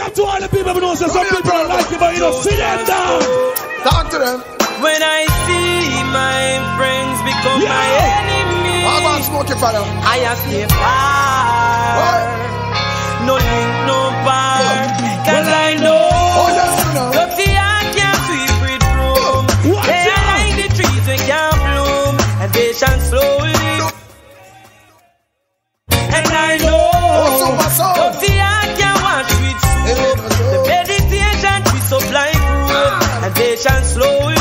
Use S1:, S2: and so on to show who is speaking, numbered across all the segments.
S1: Big up to all the people who know say some people don't like it, but you know, sit them down.
S2: Talk to them.
S3: When I see my friends become my enemies,
S2: How about smoking for them?
S3: I have to far. No link, no bar. Cause I know. Oh, Dirty heart can't sweep with broom. They are like the trees we can't bloom. And they shall slowly. And I know. Dirty heart can't wash with soap. The meditation we supply food. And ah. they shall slowly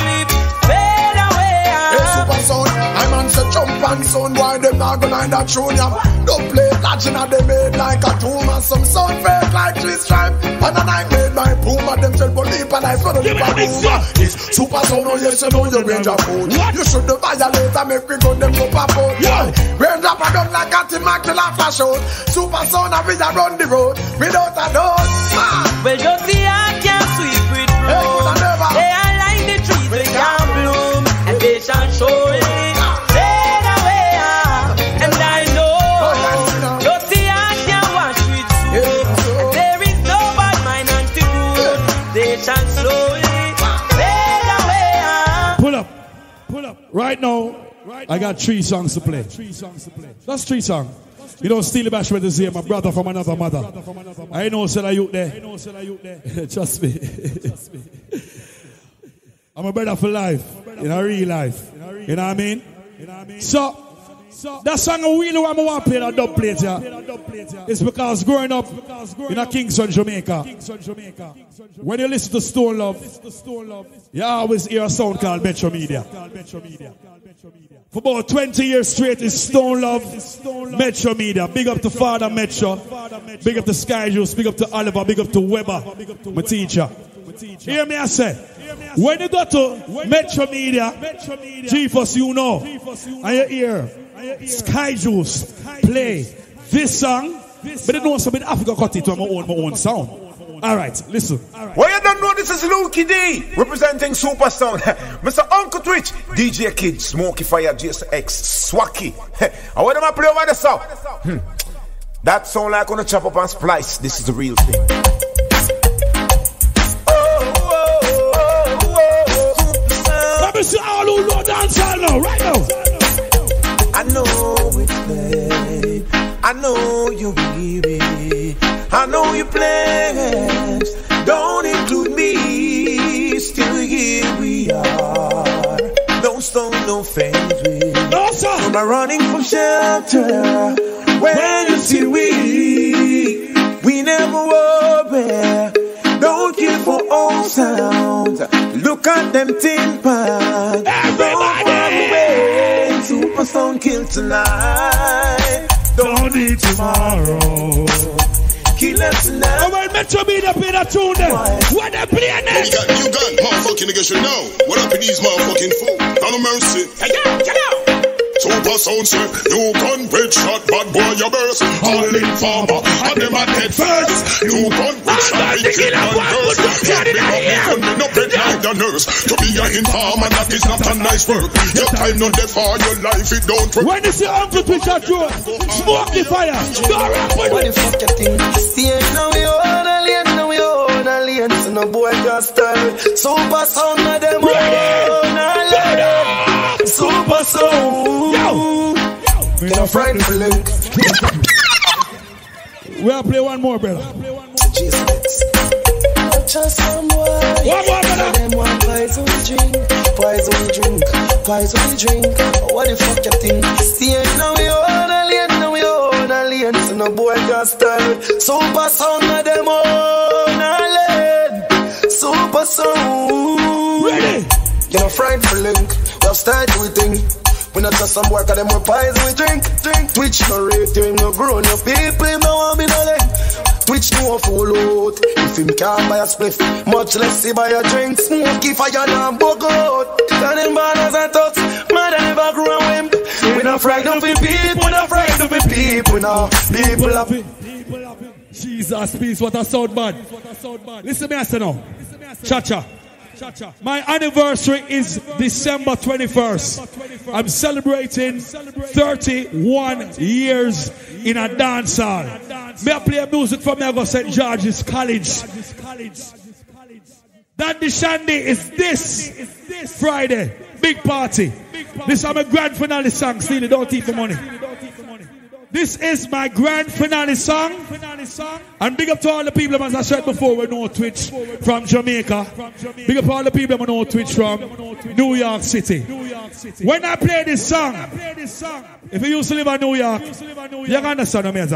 S2: and sound. Why them not gonna end that tune? Yeah. Don't play legend and they made like a tomb and some sound fake like three stripe. And then I made my puma. Them tell believe and I follow the puma. It's Supa Sound. Oh yes, you know you range of food. You should have violate and make me gun them go pop out. Yeah. Range up and down like a Tim Mackilla flash out. Supa Sound and we a run the road without a doubt. Ah.
S3: Well, dirty heart can't sweep with broom. They are like the trees we can't bloom, and they shall surely fade
S1: Right now, I got three songs to play. That's three songs. You Steelie Bashment is here, my brother from another mother. I know, said I you there. Trust me. I'm a brother for life, in a real life. You know what I mean? So, that song really want to play that dub plate here. It's because growing up in a Kingston, Jamaica, when you listen to Stone Love, you always hear a sound called Metro Media. For about 20 years straight, it's Stone Love, Metro Media. Big up to Father Metro. Big up to Sky Juice. Big up to Oliver. Big up to Weber, my teacher. Hear me, I say. When you go to Metro Media, GeForce, you know, and you hear Sky Juice play this song, but you know something Africa cut it to my own, my own sound. All right, listen.
S4: Well, you don't know this is Lukey D representing Supa Sound. Mr. Uncle Twitch, DJ Kid, Smoky Fire, GSX, Swacky. I want them to play over the sound. Hmm. That sound like on a chop up and splice. This is the real thing. I know you're weary. I know your plans don't include me. Still here we are. No stone, no fence with.
S1: No sir.
S4: Am I running from shelter? When you see we, we never worry. Don't kill for old sounds. Look at them tin pans. Everybody! Supa Sound kill tonight.
S1: Don't need tomorrow.
S4: Kill us tonight.
S1: Oh, well, Metro Media play that tune then. When they play
S5: You
S1: next.
S5: got new gun, motherfucking niggas should know. What up in these motherfucking fools? Not no mercy. Hey, yo, get out. Supa Sound say, new gun, red shot, bad boy, you burst. All in farmer, and them at head first. New gun, red shot, big kid, and burst. Yeah, big up, gun, me no bed like the nurse. To be a informer, that is not a nice work. Your time not there for your life, it don't work.
S1: When you see Uncle Picture Joe, smoke the fire. Go rap with
S3: the fuck you think? See, now we own a lane, now we own a lane. So no boy can style. Supa Sound, now them own a lane. Supa Sound.
S2: Me no frightened for.
S1: We'll play one more, brother.
S3: Just some boy.
S1: One more, brother.
S3: Them want poison we drink, poison we drink, poison we drink. What the fuck you think? See, now we own a lane, now we own a lane. So no boy can style. Supa Sound, now them own a. Supa Sound.
S1: Ready?
S3: You know, fried for link. We'll start with thing. We not just some work, and them more pies we drink, drink. Twitch no rate him, no grown up people, no want me no leg. Twitch no full out. If him can't buy a spliff, much less he buy a drink. Smoky fire and bug out. Turning banners and talks, mother never grew a wimp. We not frightened of the people, we not frightened of the people now. People up.
S1: Jesus, peace, what a sound man. Listen me, I say now. Cha cha.
S6: My anniversary is December 21st. I'm celebrating 31 years in a dance hall. May I play music from Mego St. George's College. Dandy Shandy is this Friday. Big party. This is my grand finale song. Steelie, don't eat the money. This is my grand finale song. And big up to all the people, as I said before, we know Twitch from Jamaica. Big up all the people who know Twitch from New York City. When I play this song, if you used to live in New York, you can understand what I'm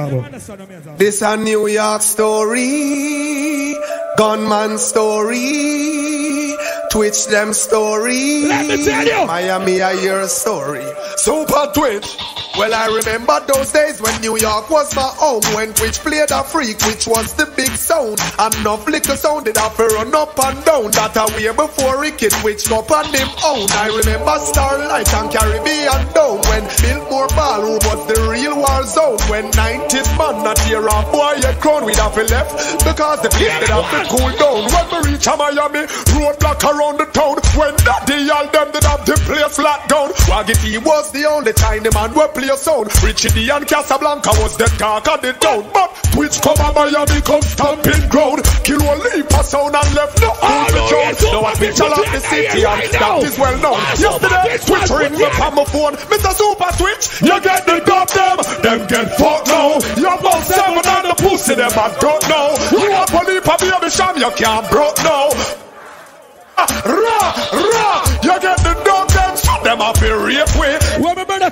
S6: talking about.
S2: This a New York story, gunman story, Twitch them story.
S6: Let me tell you.
S2: Miami I hear a story. Super Twitch. Well, I remember those days when New York was my home, when which played a freak, which was the big sound. And enough little sound did to run up and down. That a way before Ricky Twitch up on him own. I remember Starlight and Caribbean down when Biltmore Ballroom was the real war zone. When 90s man not here a boy yet crown, we'd have left because the place did have to cool down. When we reach a Miami, roadblock around the town. When Daddy all them did have the place locked down. Waggy T was the only tiny man who play a sound. Richie D and Casablanca was the talk of the town. But Twitch come a Miami come stamping ground. Kill a leap a sound and left no to
S6: no,
S2: drown.
S6: yes,
S2: Now I picture of the city and that is well known.
S6: Ah,
S2: Yesterday,
S6: Twitch,
S2: ring me
S6: yeah.
S2: on my phone. Mr. Super Twitch, you get the dub them. Them get fucked now. You about seven on the pussy them I don't know. You a police a baby sham you can't broke now. Ra, ra, you get the dub them. So them be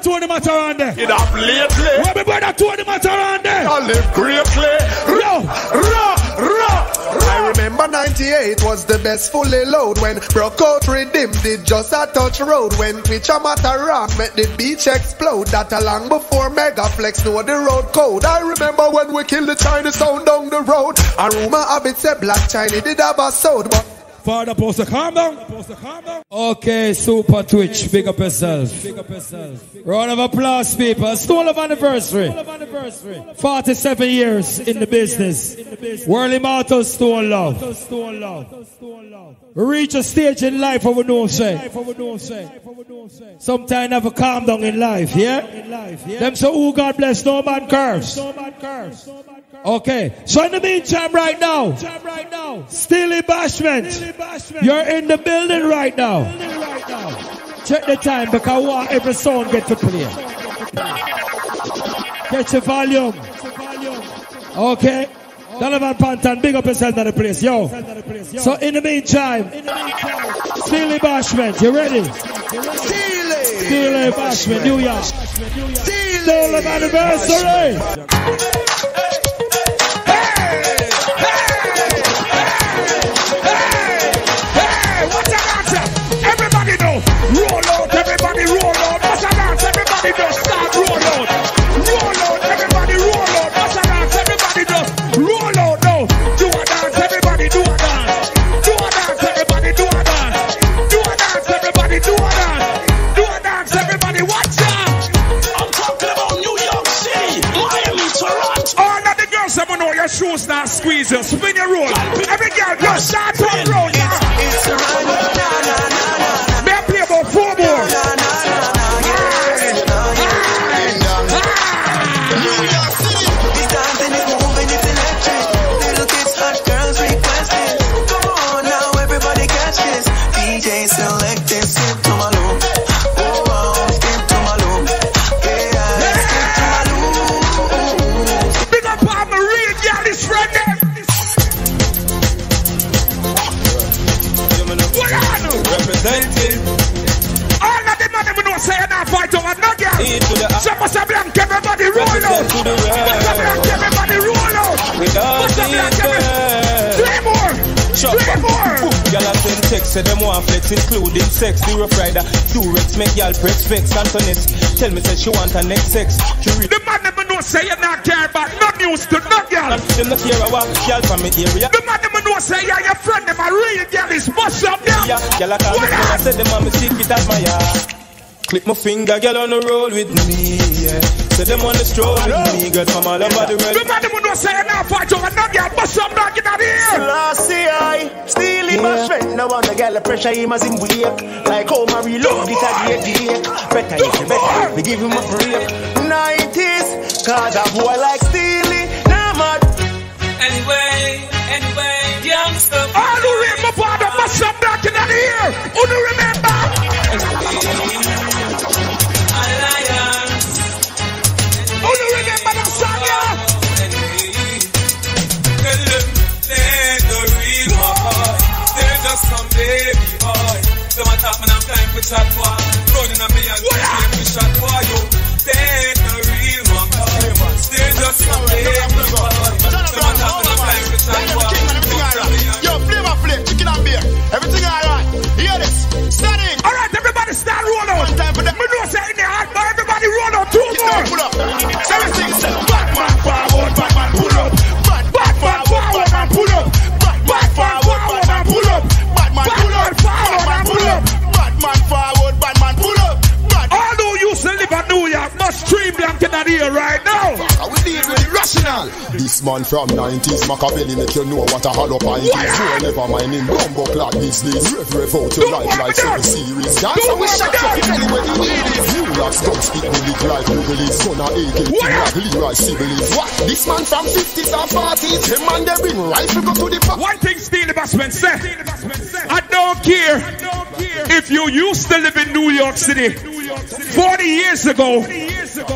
S6: Tony Matterhorn there?
S2: It up lately.
S6: Where my brother Tony Matterhorn there?
S2: I live greatly.
S6: Yo.
S2: Ra, ra, I remember 98 was the best fully load when broke out redeemed did just a touch road when Twitch a matter rock make the beach explode that a long before Megaflex know the road code I remember when we killed the Chinese sound down the road a rumor habit said Black Chiney did have a sound but
S6: Father, post calm down.
S7: Okay, Super Twitch, big up yourself. Round of applause, people. Stone Love anniversary. 47 years in the business. World immortal Stone Love. Reach a stage in life where we know say. Sometimes have a calm down in life, yeah? Them so who God bless, no man curse. Okay, so in the meantime right now, Steelie Bashment, you're in the building right now. Check the time because want every song get to play. Get your volume. Okay. Donovan Pantan, big up yourself in the place, yo. So in the meantime, Steelie Bashment, you ready? Steelie Bashment, New York. Stone Love anniversary.
S6: Hey, your shoes not squeeze you. Spin your roll. Every girl, just start to roll. Over no girl.
S8: E to the
S6: So must have blank everybody roll out. Must have blank everybody roll out. Must have blank everybody. Three more. Three more.
S8: Y'all have send text, say them want flex, including sex. The rough rider, Durex, make y'all press vex. Antoinette, tell me say she want her next sex.
S6: The man them know say you not care about no news to no girl.
S8: them not care about y'all from me area.
S6: The man them know say you your friend them a real girl is bust up them.
S8: Yeah, y'all a call me said them want me secret as my yard. Click my finger, girl on the roll with me, yeah. Say them on the stroll with me, girl from all over the
S6: The
S8: world.
S6: man them know say you not fight over no girl. Bust up dog in the ear.
S2: Lassie I, Steely
S9: Steely yeah. friend, no one the girl the pressure him as him wake. Like how Marie love it a day day. Better if you better if we give him a break. 90s, cause a boy like Steely, nah mad.
S3: Anyway, anyway, youngster.
S6: All who remember part of my son back in the ear. Who do remember?
S3: Alliance. Baby boy. Them a talk, man, I'm time for chat boy. Running on me and claim me shot for you. They're the real boy. They're just some baby boy. Them a talk, man, I'm time for chat boy.
S10: Yo, flavor flake, chicken and beer. Everything alright. Hear this. Standing.
S6: All right, everybody stand roll out.
S10: One time for them.
S6: Me know say in the heart, but everybody roll out. Two more.
S10: pull up. Deal?
S11: This man from 90s, Machiavelli make you know what a hollow pint is. You never mind him, bumbo clock business. Rev, rev out your life like seven series. And we shut you up anywhere you need it. New York gun speak with it like Googleys. Son of AK, like Leroy Sibbles. What? This man from 50s or 40s, him and they bring rifle go to the pop.
S6: One thing Steelie Bashment said, I don't care if you used to live in New York City 40 years ago,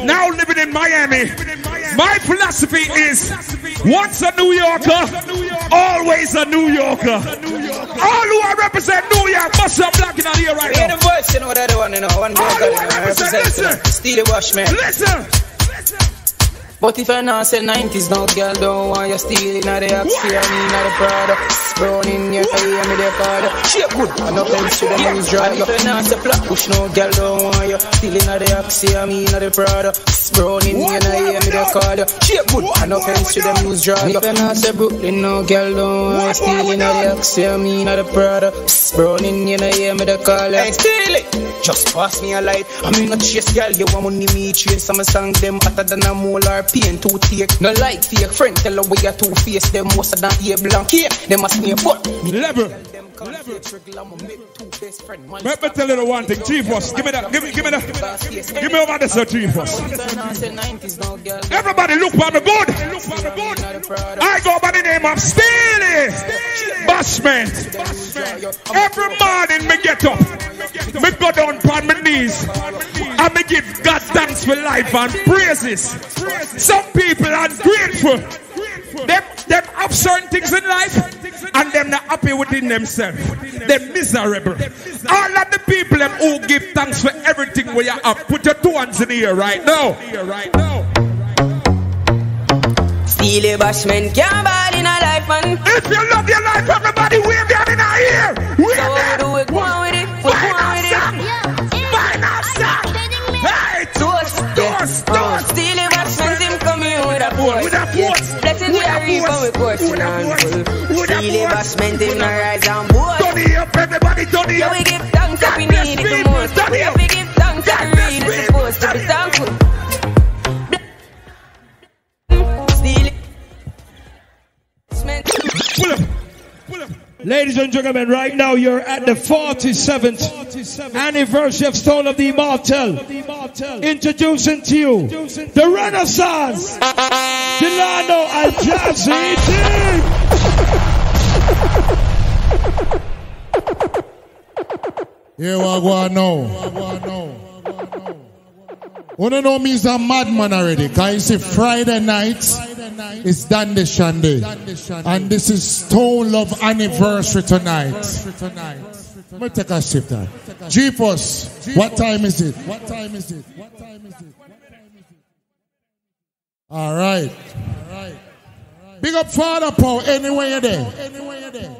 S6: now living in Miami. My philosophy is once a New Yorker, always a New Yorker. All who I represent New York must have black in here right now.
S12: voice, you know what I want, you know. One
S6: All you
S12: I
S6: represent,
S12: represent, you know.
S6: listen.
S12: Steelie Bashment.
S6: Listen,
S12: But if I not say 90s, no girl don't want you stealing Now the Oxy, I mean, not the Prada. Brown in your eye, me the card Shape good, and no offense to the news driver If I not say flat? Push, no girl don't want you Stealing Now the Oxy, I mean, not the Prada. Brown in your eye, me the card Shape good, and no offense to the news driver If I not say Brooklyn, no girl don't want you Stealing Now the Oxy, I mean, not the Prada. Brown in your eye, me the card Hey, steal it! Just pass me a light. I mean, not chase girl, you want money, me chase. I'm a song them hotter than a molar pain to take. No like fake friend, tell her we are two face. Them most of them here blank here. Them must be a foot. Me
S6: level.
S12: Them come I'm make two best friend. Man,
S6: Let me tell you the one thing, Chief Boss. Give me that. Give me, give me that. Give me over this, uh, Chief Boss. Everybody look for me good. I go by the name of Steelie Bashment. Every morning me get up, me go down on my knees, and me give God thanks for life and praises. Some people are grateful. Them, them have certain things in life, and them not happy within themselves. They're miserable. All of the people them who give thanks for everything where you have, put your two hands in the air right now. Here right now.
S12: Steelie Bashment can't ball in a life, man.
S6: If you love your life, everybody wave hand in our ear. Wave
S12: So
S6: them.
S12: do it, go with it, We go with it.
S6: Finance. Hey,
S12: Toast,
S6: Toast,
S12: yeah.
S6: toast.
S12: Are reaping
S6: force.
S12: with portion
S6: With a
S12: and
S6: force.
S12: full.
S6: With a
S12: Steely
S6: force.
S12: Bashman him a rise and boy.
S6: Turn it up, everybody, turn it
S12: Yeah,
S6: up.
S12: we give thanks if we need it the most.
S6: Turn it
S12: Yeah,
S6: up.
S12: we give thanks if we read it supposed to be thankful. Steelie Bashment.
S6: Pull up. Ladies and gentlemen, right now you're at the 47th anniversary of Stone Love the Immortal. Introducing to you the Renaissance, Delano and Jazzy G.
S13: Here we go now. Wanna know me is a madman already. Can you see Friday night is Dandy Shandy. And this is Stone Love anniversary tonight. Me take a shift there. GeForce, what time is it? What time is it? What time is it? All right. Big up Father Paul, anywhere you're there. anywhere you're there.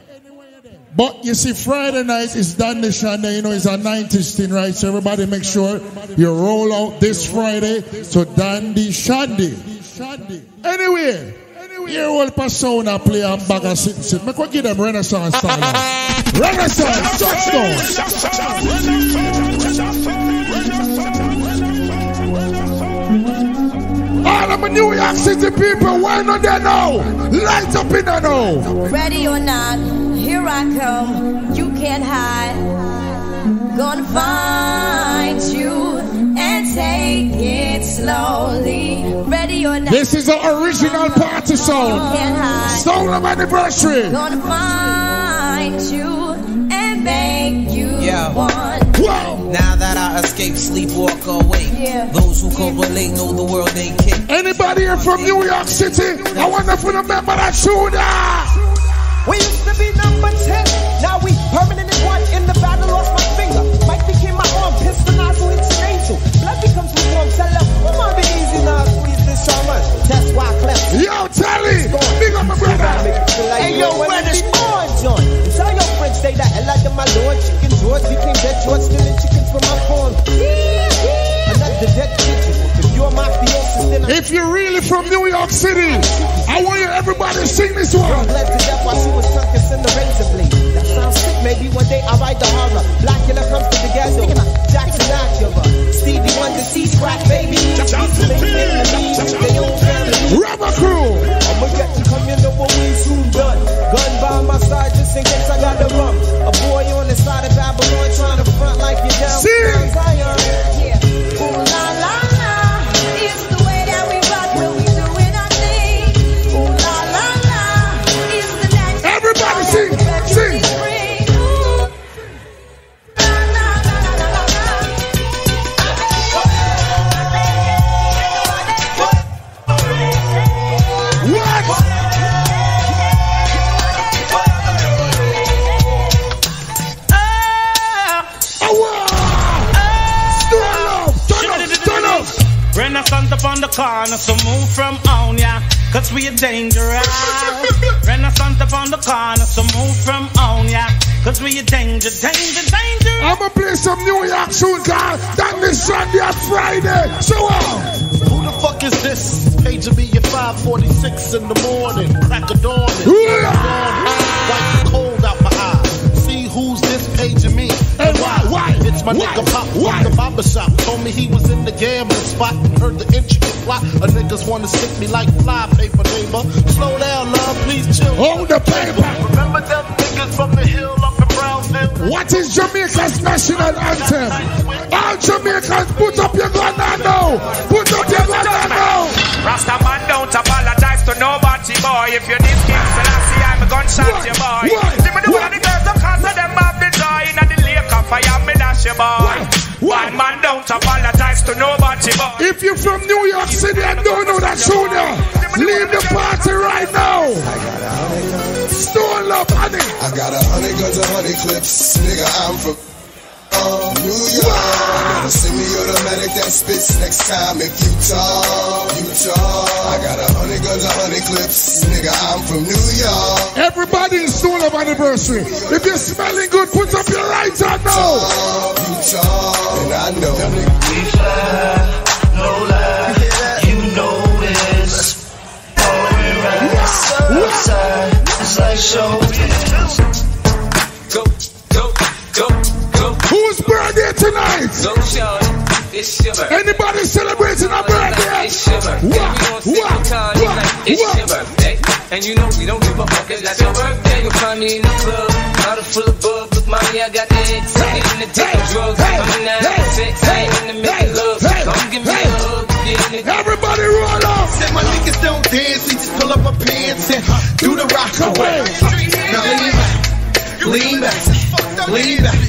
S13: But you see, Friday night is Dandy Shandy, you know, it's a 90s thing, right? So everybody make sure you roll out this Friday to Dandy Shandy. Anyway, here all persona play and bag of sit sit. Make we give them Renaissance style. now. Renaissance, touchdown. All of my New York City people, why not there now? Light up in there now.
S14: Ready or not, here I come, you can't hide. Gonna find you and take it slowly. Ready or not.
S13: This is the original party song.
S14: You can't hide.
S13: Of anniversary.
S14: Gonna find you and make you
S4: Yeah.
S14: one.
S4: Now that I escape, sleep, walk away.
S14: Yeah.
S4: Those who correlate know the world ain't kick.
S13: Anybody here from New York City? I wonder if you remember that tune.
S15: We used to be number 10. Now we permanently one in the battle lost my finger. Mike became my arm, pistol nozzle, it's an angel. Blood becomes warm, tell her, come on, be easy now, squeeze this so much. That's why I clap.
S13: Yo, Telly, big up my brother.
S15: Hey, yo, when it's born, John. Tell your friends, say the hell out of my lord. Chicken George became dead George, stealing chickens from my farm. Another dead chicken. If you're my fiance, then I'm
S13: If you're really from New York City, I want you everybody to sing this
S15: Girl
S13: one.
S15: bled to death while she was drunk and the razor blade. That sounds sick. Maybe one day I'll write the horror. Black killer comes to the ghetto. Jackson Acura. Stevie Wonder sees crack baby. They own family.
S13: Rubber crew.
S15: I'ma get to come in over we soon done. Gun by my side just in case I got the rum. A boy on the side of Babylon trying to front like you down.
S13: Sing.
S15: Zion.
S9: Corner, so move from on ya, cause we are dangerous. Renaissance upon the corner, so move from on ya, cause we are danger, danger, danger.
S13: I'ma play some New York tunes, guys. That this Sunday and Friday. So uh,
S6: Who the fuck is this? Paging me at 546 in the morning. Crack of dawn. Why? It's my nigga Pop from the barber shop. Told me he was in the gambling spot and heard the intricate plot. A niggas wanna stick me like fly paper, neighbor. Slow down, love, please chill.
S13: Hold the paper.
S6: Remember them niggas from the hill up in Brownsville?
S13: what is Jamaica's national anthem? All Jamaicans, put up your gun and now. Put up your gun and now.
S16: Rasta man don't apologize to nobody, boy. If you this King Selassie, I'm a gunshot, you boy. See me do all the girls, them cause of them have the joy. In the lake of fire, me dash you, boy. One man don't apologize to nobody, boy.
S13: If you're from New York City and don't know that tune, leave the party right now. Stone up, honey.
S17: I got a hundred guns, a hundred clips. Nigga, I'm from New York. Better send me automatic that spits next time if you talk. Talk. I got a hundred guns, a hundred clips. Nigga, I'm from New York.
S13: Everybody in Stone Love anniversary. If you're smelling good, put up your right hand now.
S17: Talk, and I know.
S18: We fly, no lie. You know it's pouring right outside. It's like
S3: go, go, go.
S13: Whose birthday tonight?
S3: Go, Sean. It's your birthday.
S13: Anybody celebrating a birthday?
S3: It's your birthday.
S13: What? What?
S3: the time like it's
S13: What?
S3: And you know we don't give a fuck if that's your birthday. You'll find me in the club, bottle full of bub. Look, mommy, I got the. I ain't in the taking drugs. I'm in the having sex. I ain't in the making love. Come give me a hug. Get in it.
S13: Everybody roll up.
S6: Said my niggas don't dance, we just pull up our pants and do the rock away. Now lean back, lean back, lean back,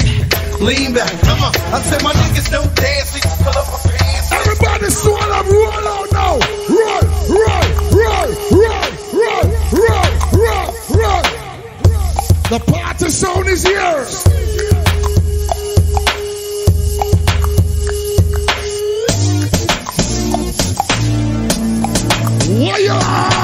S6: lean back. Come on. I said my niggas don't dance, we just pull up our pants.
S13: Everybody swallow up, roll out now. Roll, roll, roll, roll, roll, roll, roll, roll. The party sound is here. Why you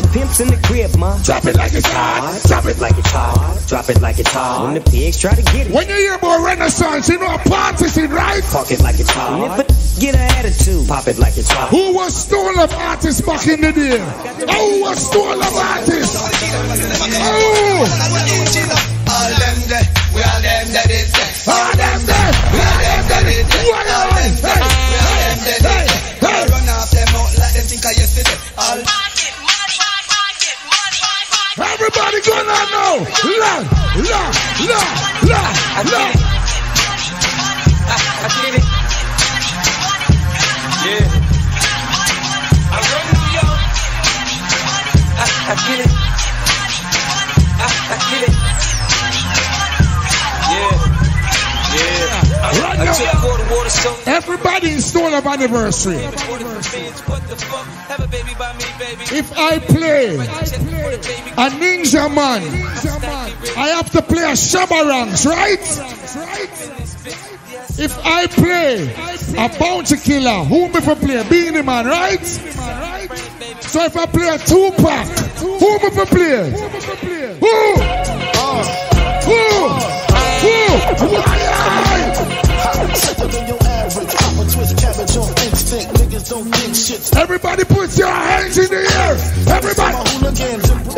S15: the pimp's in the crib, ma.
S13: Drop it like it's hot.
S15: Drop it like it's hot. Drop it like it's hot. When the pigs try to get it.
S13: When you hear about Renaissance, you know a party scene, right?
S15: Park it like it's hot. And if a get an attitude, pop it like it's hot.
S13: Who was Stone Love artists back in the day? Who was Stone Love artists? Oh!
S18: All them there, we all them there.
S13: All them there,
S18: we all them that is there.
S13: What
S18: all them there, we all them there. Everybody go now, now. La, la, la, la, la. I it.
S13: Yeah. I I get it. Everybody in Stone Love Anniversary. If I play a Ninja Man, I have to play a Shabba Ranks, right? If I play a Bounty Killer, who me for play? Beenie Man, right? So if I play a Tupac, who me for play? Who? Who? Who? Why? Everybody put your hands in the air. Everybody.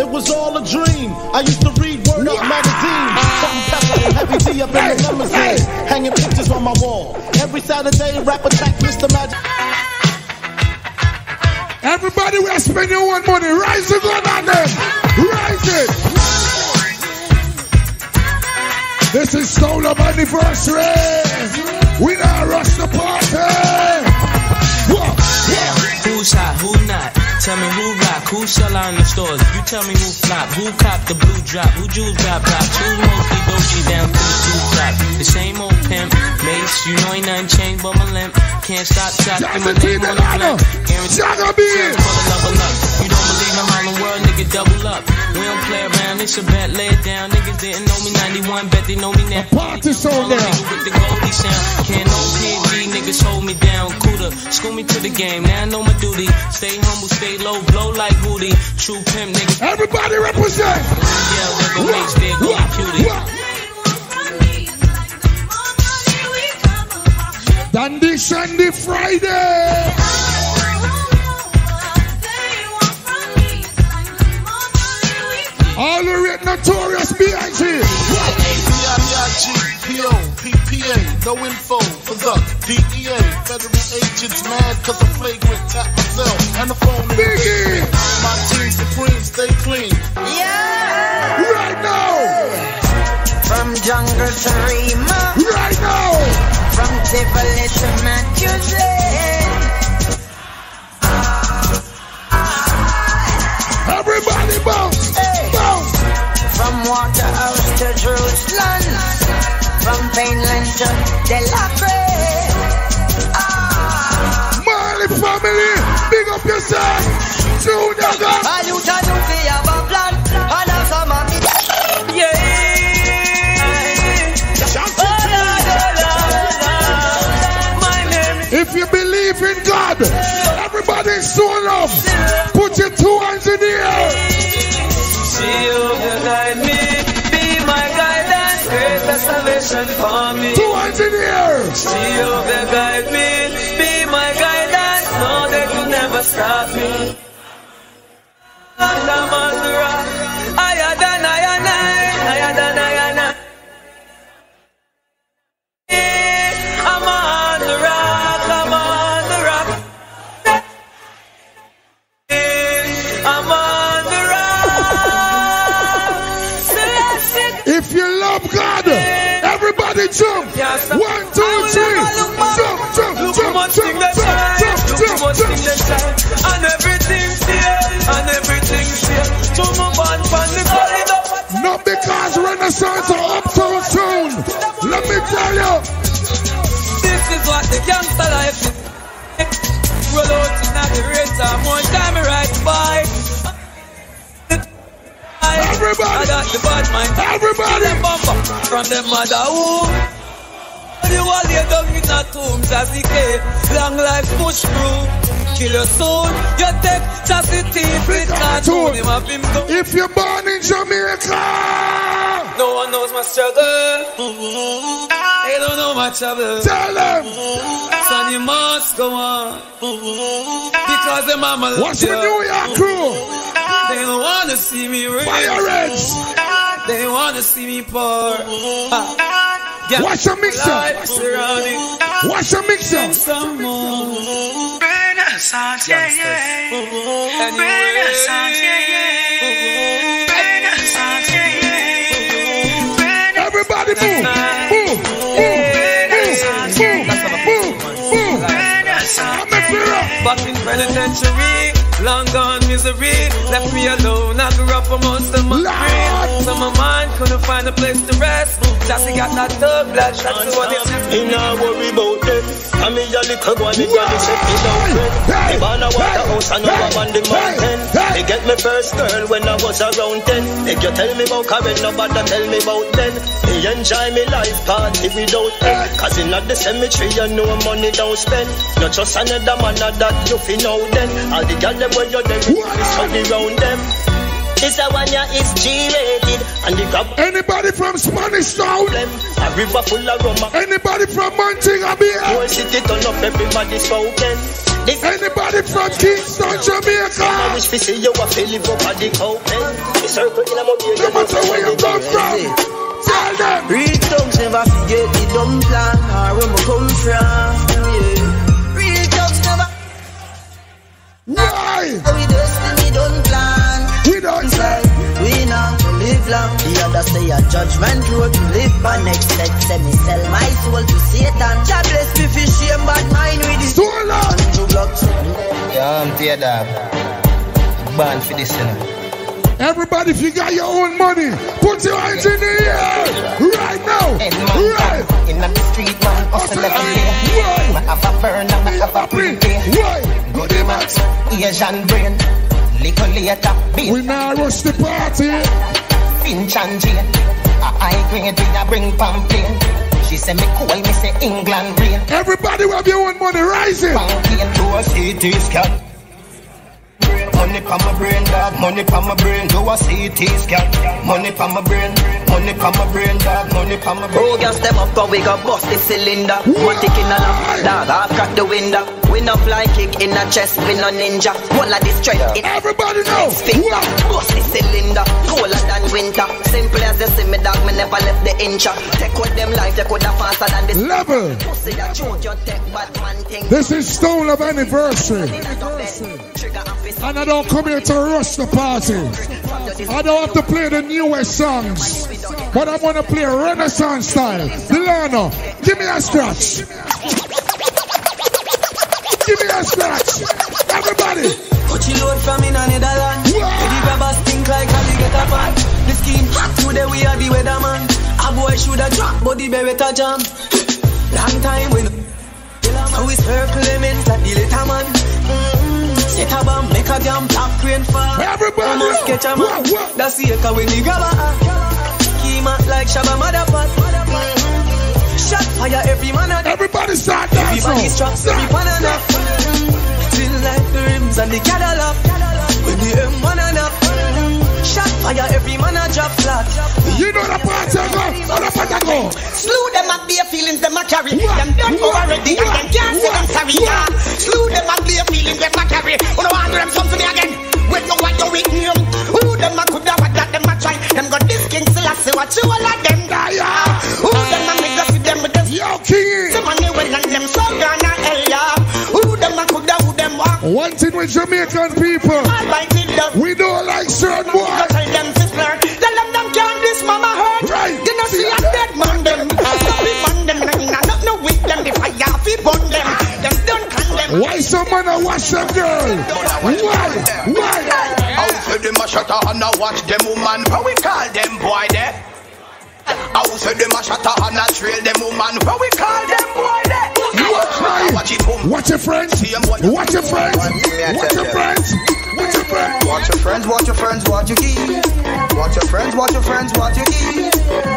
S19: It was all a dream. I used to read Word Up magazine. Something pepper heavy D up in the limousine. Hanging pictures on my wall. Every Saturday, rap attack Mr. Magic.
S13: Everybody, we are spending one money. Rise the gun on them. Rise it. This is Stone Love Anniversary. We not rush the party.
S3: Who's hot, who not? Tell me who rock, who sell out in the stores. You tell me who flop, who cop the blue drop, who jewels got pop. Choose mostly Dolce down to the two drop. The same old pimp, mace, you know ain't nothing changed but my limp. Can't stop tracking my name on the blimp. Guaranteed the level up. You don't in Harlem World, nigga, double up. We don't play around, it's a bet, lay it down. Niggas didn't know me 91, bet they know me now.
S13: Party soul now.
S3: With the Goldie sound, can't no PD, niggas hold me down. Cooler, school me to the game, now I know my duty. Stay humble, stay low, blow like booty. True pimp, niggas.
S13: Everybody represent.
S3: Yeah, there go H, there go cutie.
S13: Dandy Shandy Friday. All the rate notorious B.I.G.
S19: P.O. PPA, no info for the DEA. Federal agents mad cause I'm flagrant. Tap myself and the phone in the basement. My team supreme, stay clean.
S20: Yeah.
S13: Right now.
S20: From jungle to Rema.
S13: Right now.
S20: From Tivoli to Massachusetts.
S13: Everybody bounce. Bounce.
S20: From Waterhouse to Jerusalem. From Finland to Delacre. Ah.
S13: Marley family, big up yourself. Junior God.
S20: And you can do fi
S3: for me.
S13: Two hands in the air.
S3: Jehovah guide me, be my guidance, know that you never stop me. I'm on the rock,
S13: jump, jump, jump, jump, jump, jump, jump.
S3: And everything's here, and everything's here. To move on from the corridor.
S13: Not because Renaissance or Uptown Sound. Let me tell you.
S3: This is what the gangster life is. Roll out in the racer, more time I ride the bike.
S13: Everybody.
S3: I got the bad mind.
S13: Everybody.
S3: Kill them bumper from them mother womb. You all lay down in a decay. Long life push through. Kill your soul. You take chastity with cartoon. Him have him go.
S13: If you're born in Jamaica.
S3: No one knows my struggle. They don't know my trouble.
S13: Tell them.
S3: Son, you must go on. Because the mama
S13: What's
S3: you.
S13: with New York crew?
S3: They don't wanna see me rich.
S13: Fire.
S3: They wanna see me poor. Ah. Get
S13: Watch your mixer.
S3: life.
S13: Watch your mixer.
S3: Some.
S21: Renaissance, yeah, yeah. Renaissance, yeah, yeah. Renaissance, yeah, yeah.
S13: Everybody move. Move. Move. Move. Move. Move. Move. I'm a fear.
S3: Back in penitentiary, long gone misery. Left me alone, I grew up amongst the misery. So my mind couldn't find a place to rest. Jassy got that thug blood, that's the one that's
S15: Me nah worry about them. I'm a little boy, me granny set me down friend. Me born a waterhouse and now I'm on the mountain. They get me first girl when I was around ten. If you tell me about Karen, nobody tell me about then. Me enjoy me life party without end. Cause in the cemetery you know money don't spend. Not just another man that you fi know then. All the girls them where you them, we study round them. This a one ya is G-rated and the crab.
S13: Anybody from Spanish Town?
S15: A river full of rum.
S13: Anybody from Montego Bay?
S15: Whole city turn up, everybody spoken. This
S13: Anybody from Kingston, Jamaica?
S15: I wish to see you a it up at the open. The circle in a mobile.
S13: No matter where you come from. Tell them.
S22: Real thugs never forget the dumb plan or where we come from. Yeah. Real thugs never.
S13: Why?
S22: We destiny don't long. The other say a judgment road to live by. Next set say me sell my soul to Satan. God bless me for shame bad mind with this.
S13: Soul up.
S23: Yeah, I'm tear dog. Born for this, you know.
S13: Everybody, if you got your own money, put your hands in the air right now. Right.
S24: In the street, man, hustle every day. I have a burn and I have a prepay. Goody Max, Asian brain. Little later, beat.
S13: We now rush the party.
S24: Finch and Jane. A high grade, we a bring pamphlet. She say me cool, me say England rain.
S13: Everybody have your own money, rise it.
S24: Pamphlet to a CT scan. Money pa my brain, dog. Money pa my brain. Do a CT scan. Money pa my brain. Money pa my brain, dog. Money pa my brain.
S22: Oh, gas them up, cause we got bust the cylinder. Matic in a lap, dog, half crack the window. We no fly kick in a chest, we no ninja. One of the strength in
S13: everybody know.
S22: Finger, bust the cylinder, colder than winter. Simple as you see me, dog, me never left the incha. Take with them life, take with the faster than this.
S13: Level.
S22: Pussy that joke, you take bad man thing.
S13: This is Stone Love Anniversary. And I don't come here to rush the party. I don't have to play the newest songs. But I want to play Renaissance style. Delano, give me a scratch. Give me a scratch. Everybody.
S22: Put your load from in a Netherland. Yeah. The grabbers think like alligator fan. The scheme hot today, we are the weatherman. A boy should have dropped, but the beretta jam. Long time when so we circle them in like the little man. Mm-hmm. Set a bomb, make a jam, top rain fall.
S13: Everybody,
S22: almost catch a man. That's the echo when the grabber. Keep like Shabba Motherfucker. Mm-hmm. Shot fire, every man.
S13: Everybody start dancing.
S22: Everybody straps, every banana. Till like the rims and the Cadillac. When the M1 and up. Shot fire, every man a drop flat.
S13: You know the party go, how the party go.
S10: Slew them at their feelings, them a carry. Them done already, and them can't say them sorry. Yeah. Slew them at their feelings, them a carry. Who know want them something again? When you want your weak name. Who them a coulda what that them a try? Them got this king still Selassie, what you all of them die. Yeah. Who them a make us see them with this?
S13: Yo, king.
S10: Some money well and them so gonna hell yeah.
S13: One thing with Jamaican people, we don't like certain boys.
S10: Tell them to flirt. Tell them them can't this mama hurt.
S13: Right.
S10: You know see a dead man them. Sorry man them. Nah, not no with them. The fire fi burn them. Them don't condemn.
S13: Why some man a watch them girl? Why? Why?
S10: Out to them a shutter and a watch them woman. How we call them boy there? Out to them a shutter and a trail them woman. How we call them boy there?
S13: Watch it, watch your friends. Watch your friends. Watch your friends. Watch your friends.
S25: Watch your friends, watch your friends, watch your keys. Watch your friends, watch your friends, watch your keys.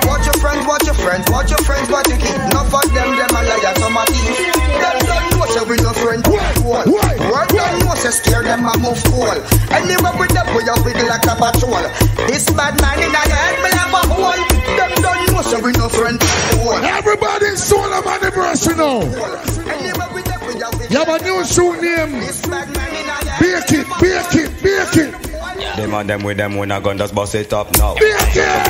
S25: Watch your friends, watch your friends, watch your friends, watch your keys. Enough of them, them a liar, some a thief. Them don't know say we no friend. Why? Word don't know say scare them a move cool. Anywhere with them, we a wiggle like a patrol. This bad man in the head, me have a hole. Them don't know say we no friend.
S13: Everybody Stone Love anniversary now. You have a new shoe name. Bake it, bake it, bake it.
S26: Them and them with them when I gun just bust it up now.
S13: Bake it.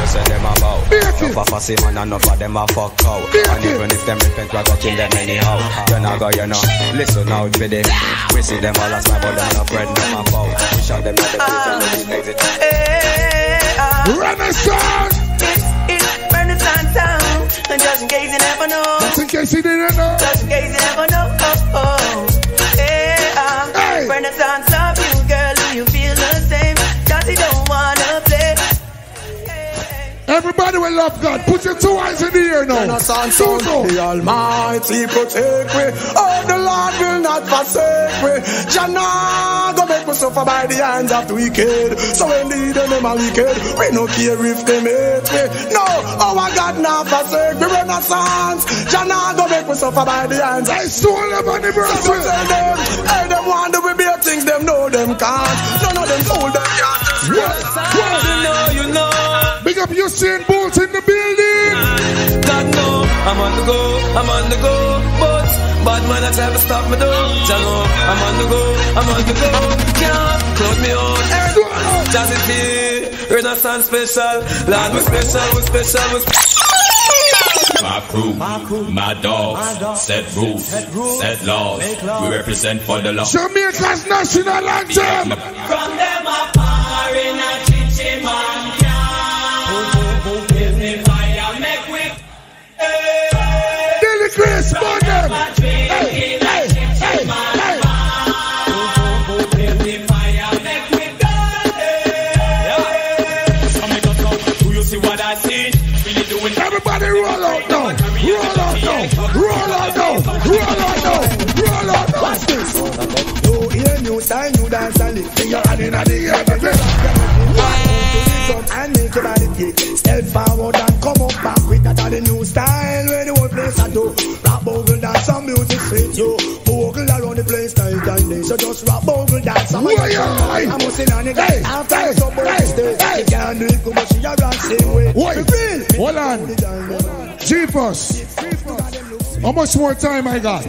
S26: You say them about.
S13: Bake it.
S26: Enough of fussy man and enough of them a fuck out. And even if them repent, we go kill them anyhow. You know go, you know. Listen out for them. We see them all as my but them no bread, them a bow. We shot them at the feet and we exit. Eh, eh, eh, ah.
S13: Renaissance.
S22: It's Renaissance town. And just in case you never know.
S13: Case you didn't know.
S22: Just in case you never know.
S13: Everybody will love God. Put your two eyes in the air now.
S2: Renaissance sound, the Almighty protect me. Oh, the Lord will not forsake me. Jana go make me suffer by the hands of the wicked. So indeed, them are wicked. We no care if they hate me. No, our God not forsake me. Renaissance, Jana go make me suffer by the hands. I
S13: stole them on the birth.
S2: So tell them, hey, them want to be better things. Them know them can't. None of them fool them can't.
S13: What? What?
S3: You know, you know.
S13: Big up your Usain Bolt in the building.
S3: God no, I'm on the go, I'm on the go, but bad man I try to stop me though. Jah know, I'm on the go, I'm on the go. Can't close me out. Jazzy T, Renaissance special, Lord we special, we special, we special.
S27: My crew, my dogs, set rules, set laws. We represent for the law.
S13: Jamaica's national anthem.
S28: From them a far in a chichi man
S27: you see what I see? Really doing
S13: Everybody roll out now. Roll out now. Roll out now. Roll out now. Roll out now.
S2: What's this? You hear new style, new dance and lift your hand in the air. Get it up and make your body kick. Step forward and come up back with that the new style. Where the whole place I do. Rap bogle dance and music fit you. Bogle around the place night and day. So just rap bogle dance. I'm a
S13: Why, aye.
S2: I'm a sin on it.
S13: Hey,
S2: After
S13: hey,
S2: some
S13: hey,
S2: stay.
S13: hey.
S2: You can't do it, but she a run same way.
S13: Wait,
S2: Feel?
S13: hold on. Jeepers. How much more time I got?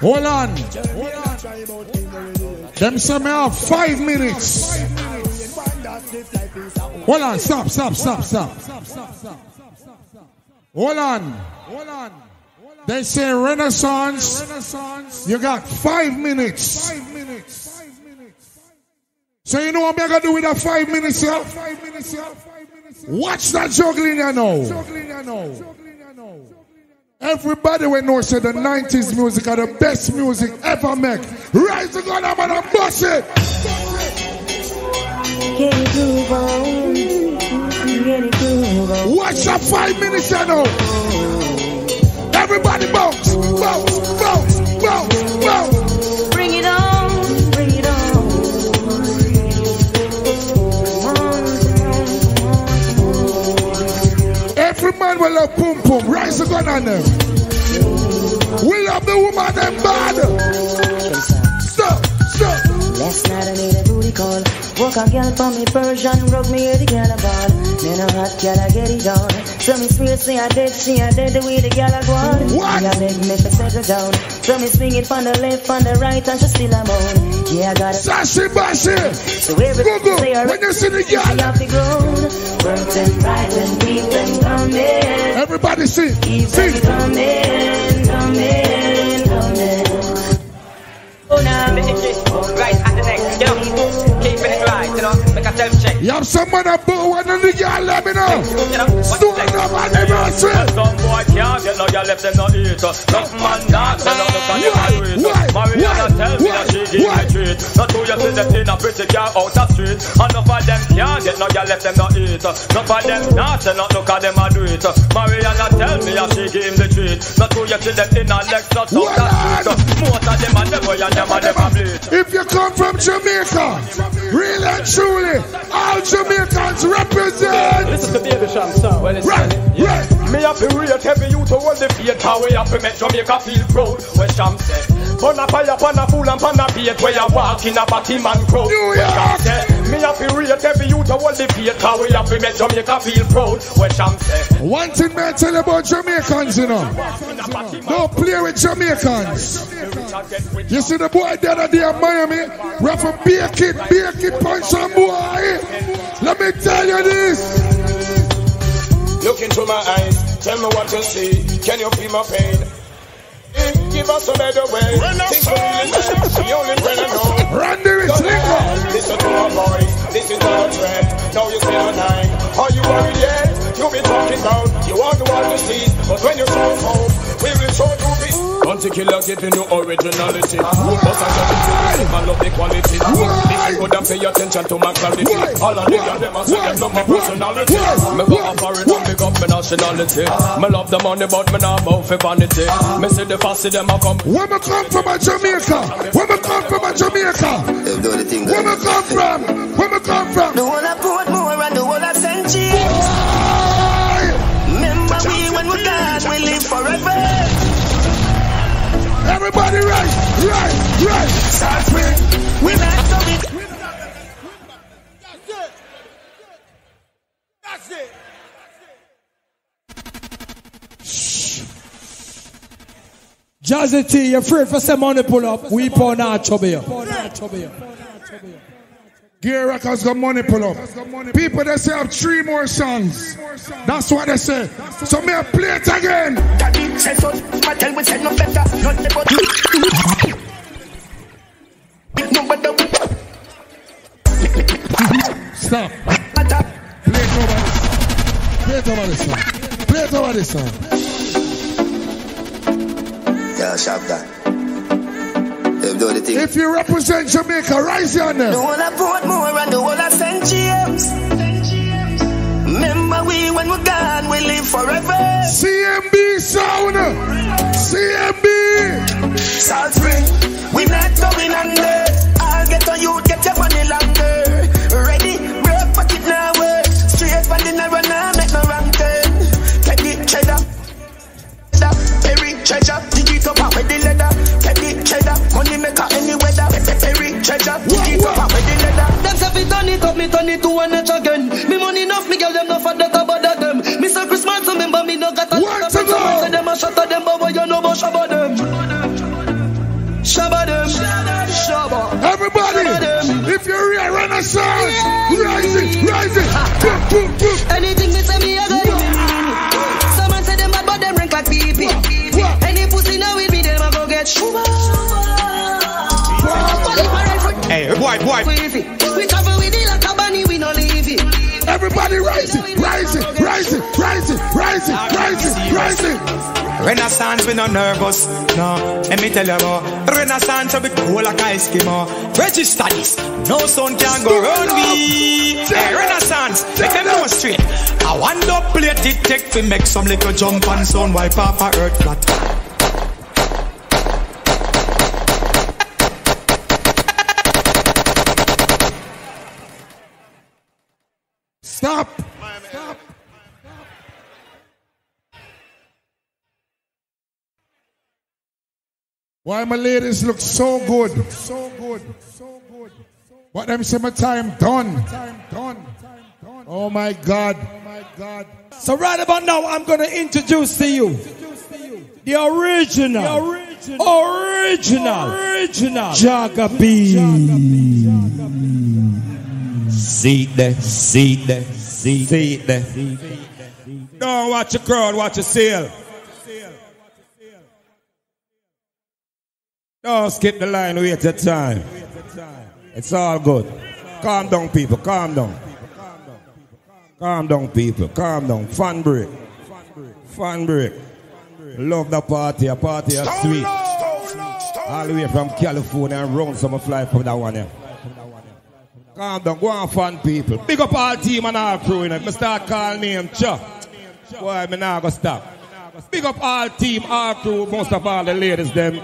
S13: Hold on. Them say me have five minutes. Hold on, stop, stop, stop, stop. Hold on. Hold on. They say Renaissance. You got five minutes. So you know what I'm gonna do with that five minutes, yeah? Watch that juggling, you know. Everybody will know say the 90s music are the best music ever made. Rise the gun up and bust it.
S29: Get it.
S13: Watch that five minutes, you know. Everybody bounce, bounce, bounce, bounce, bounce. Every man will love pum pum. Rise the gun on them. We love the woman them bad. Stop, stop.
S29: Last night I made a booty call. Woke a girl from me Persian, rub me hear the girl a ball. Then a hot girl I get it on. So me spirit say I dead, she a dead the way the girl a go on.
S13: What?
S29: Me a beg me to settle down. So me swing it from the left, from the right, and she still a moan. Yeah, I got it.
S13: Sashi bashi.
S29: So everything
S13: Go, go.
S29: say
S13: When you see the
S29: She
S13: girl.
S29: off the ground. Burnt and bright and deep and.
S13: Everybody sing.
S29: Keep
S13: Sing.
S29: them coming, coming, coming.
S12: Oh, nah, right at the neck, you know. Keeping it right, you know. Make a self check.
S13: You have someone one on the girl, let me know.
S12: You know, what's
S13: Stone
S12: next?
S13: anniversary.
S8: Some boy can't get no girl left them no eat. Some man not tell no look on them
S13: Why?
S8: a do it.
S13: Why?
S8: Mariana tell me that she give me treat. Not two you see them in a pretty car out the street. Enough of them can't get no girl left them no eat. Enough of them not look at them a do it. Mariana tell me that she give him the treat. Not two you see them in a Lexus out the street. Most of them never and them are never bleed.
S13: If you come from Jamaica, really and truly, all Jamaicans represent.
S8: This is the Baby Cham sound. Well, it's
S13: Right, right.
S8: Me have to rate every youth to hold the faith How we have to make Jamaica feel proud When Sham said Pon a fire, pon a fool and pon a beat Where you walk in a party man crowd
S13: New
S8: When
S13: York.
S8: Me have to rate every youth to hold the faith How we have to make Jamaica feel proud When Sham said
S13: One thing may I tell you about Jamaicans, you know. Don't play with Jamaicans. You see the boy the other day in Miami, rap a beer kid, beer kid punch some boy. Let me tell you this.
S8: Look into my eyes, tell me what you see Can you feel my pain? Give us a better way Think we're really bad, we only friend I know
S13: Randy Rich Lingo.
S8: Listen to our voice, this is our trend. Now you say no nine. Are you worried yet? You be talking about you want the world to see, but when you come home, we will show you this. Bounty killer giving you originality. But I got it to love the quality. If you would pay attention to my clarity, all of the girls them a say them love my personality. Me go a foreign and big up my nationality. Uh-huh. Me love the money, but me not bout for vanity. Uh-huh. Me see the fussy them a come.
S13: Where me come from a Jamaica? Where me come from a Jamaica? Where me come from? Where me come from?
S15: The whole of Portmore and the whole of St. James. Remember we when we gone, we live forever.
S13: Everybody right, right, right.
S15: South we not coming.
S30: That's it.
S7: Jazzy T, you're afraid for some money pull up. We pour not trouble you.
S13: Gear Records got money pull up. People they say I have three more songs. That's what they say. So me I play it again. Stop. Play it over. Play it over this song. Play it over this song.
S31: Yeah, sharp that. Them do the thing.
S13: If you represent Jamaica, rise your hand.
S15: The whole of Portmore and the whole of St. James. Remember we when we gone, we live forever.
S13: CMB sound. CMB.
S15: Salt Spring, we not going under. I'll get on you, get your money longer. Ready, break pocket now work. Straight from the narrow now, make no wrong turn. Get the cheddar. Cheddar, Perry treasure, dig it up with the Treasure, dig it up with the leather.
S22: Them say fi turn it up, me turn it to one notch again. Me money enough, me girl them no for that bother them. Me say Christmas, remember me no got a
S13: One to go.
S22: say them a shot at them, but what you know about shabba them? Shabba them, shabba.
S13: Everybody, if you're here, renaissance, rise it, rise it. Boom, boom, boom.
S22: Anything me say me a go do. Some man say them bad, but them rank like pee. Any pussy now with me, them a go get shuba.
S32: Hey, boy, boy.
S22: We travel with it like a bunny, we no leave it.
S13: Everybody rise it, rise it, rise it, rise it, rise it, rise it, rise it.
S32: Renaissance, we no nervous. No, let me tell you about Renaissance, we be cool like ice Eskimo. Oh. Register this. No son can go round me. Hey, Renaissance, make them know straight. I want to play it, take to make some little jump and sound wipe off a earth flat.
S13: Stop. Stop. Why my ladies look so good? So good. So good. What them say my time done. Time done. Oh my God. Oh my God.
S7: So right about now, I'm gonna introduce to you the original, the original, original, original B.
S33: Seat there, seat there, seat there.
S7: Don't watch your crowd, watch your seal.
S33: Don't skip the line, wait your time. It's all good. Calm down, people, calm down. Calm down, people, calm down. Fun break. Fun break. Love the party, a party is sweet. All the way from California and round some fly for that one here. Calm down, go on, fun people. Big up all team and all crew in it. Me start calling name, Chuck. Boy, me now go stop. Big up all team, all crew, most of all the ladies them.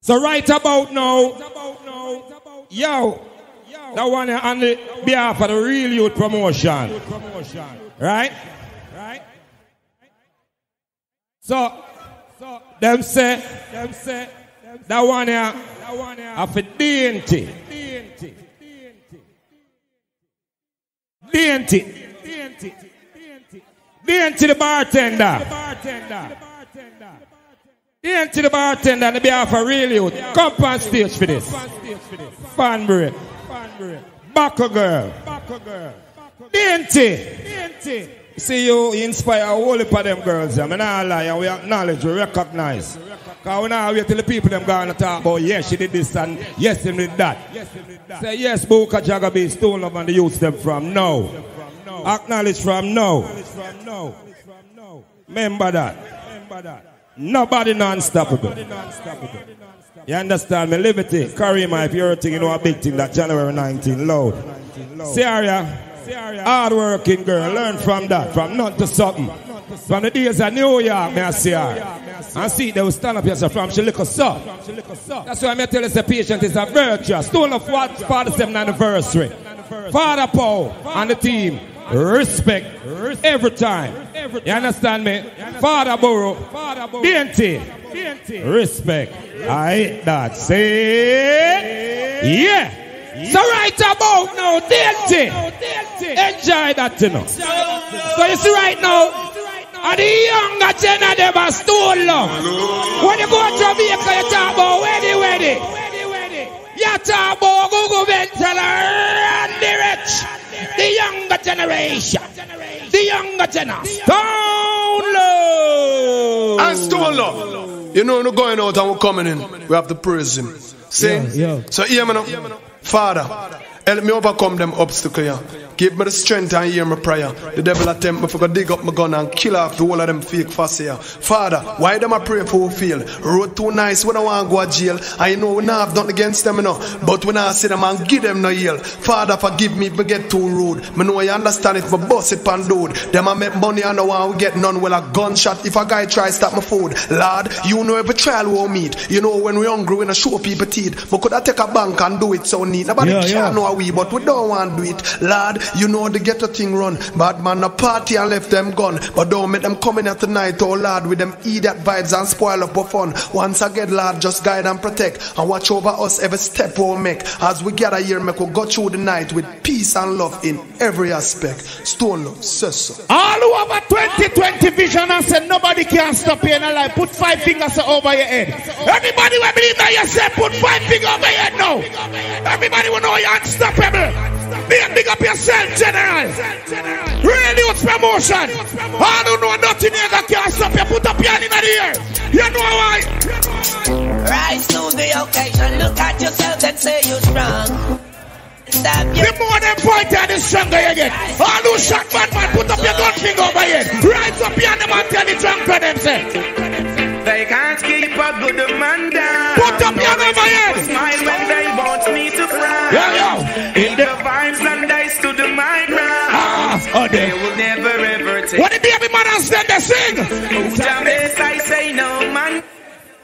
S33: So right about now, yo, that one on the behalf of the real youth promotion. Right? Right? So, them say, them say, that one uh, here, have a dainty. Dainty. Dainty the bartender. Dainty the bartender on the behalf of real youth. Come on stage for this. Fan break. Buckle girl. Dainty. See you inspire a whole heap of them girls. I mean, I lie we acknowledge, we recognize. Because we now wait till the people them going to talk about, yes, she did this and yes, she did that. Say, yes, Boca Jagabi, Stone Love and the youth them from now. Acknowledge from now. Remember that. Nobody non-stoppable. You understand me? Liberty, you're a thing, you know a big thing that January 19, loud. Syria, hard working girl, learn from that, from none to something. From the days of New York, may I see her. And see, they will stand up here so from she look us up. That's why I tell you the patient is a virtue. Stone of what? Father 7th anniversary. Father Paul and the team. Respect every time. You understand me? Father Borough. BNT. Respect. I hate that. Say yeah. So right about now, DNT. Enjoy that, you know. So you see right now, and the younger gen of them are Stone Love. When you go to Jamaica, you talk about ready, ready. You talk about Google Ventura and the rich. The younger generation. The younger generation. Stone love.
S2: And stone love. You know, we're going out and we're coming in. We have to praise him. See?
S34: Yeah, yeah.
S2: So hear me now. Father, help me overcome them obstacles. Give me the strength and hear my prayer. The devil attempt me for go dig up my gun and kill off the whole of them fake fuss here. Father, why them I pray for feel? Road too nice when I want to go to jail. I know we not have nothing against them, you know. But when I see them and give them no yield. Father, forgive me if I get too rude. Me know I understand if I bust it pan dude. Them I make money and I want to get none. Well, a gunshot if a guy try stop my food. Lord, you know every trial we'll meet. You know when we hungry, we not show people teeth. But could I take a bank and do it so neat? Nobody
S34: Yeah,
S2: can
S34: yeah.
S2: know how we, but we don't want to do it. Lord, you know the ghetto thing run. Bad man a party and left them gone. But don't make them come in here tonight, oh Lord, with them idiot vibes and spoil up our fun. Once again, Lord, just guide and protect and watch over us every step we'll make. As we gather here, make we'll go through the night with peace and love in every aspect. Stone love, says so.
S6: All over 2020 vision and said nobody can stop you in a life. Put five fingers over your head. Everybody will believe that you said put five fingers over your head now. Everybody will know you're unstoppable. Be big up yourself, General. Youth promotion. All who know nothing here that can't stop you. Put up your hand in the air. You know why?
S22: Rise to the occasion, look at yourself and say you're strong. Stop
S6: The more them fight here, the stronger you get. All who shot bad man, put up your gun finger over head. Rise up your hand them and tell the drunk for them say.
S15: They can't keep a good man down.
S6: Put up your your head.
S15: Smile when they want me to cry.
S6: Yo, yo.
S15: Keep the vibes and I stood my ground.
S6: Ah, oh,
S15: they will never ever take.
S6: What the baby man has said, they sing.
S15: Jamaica, I say no man.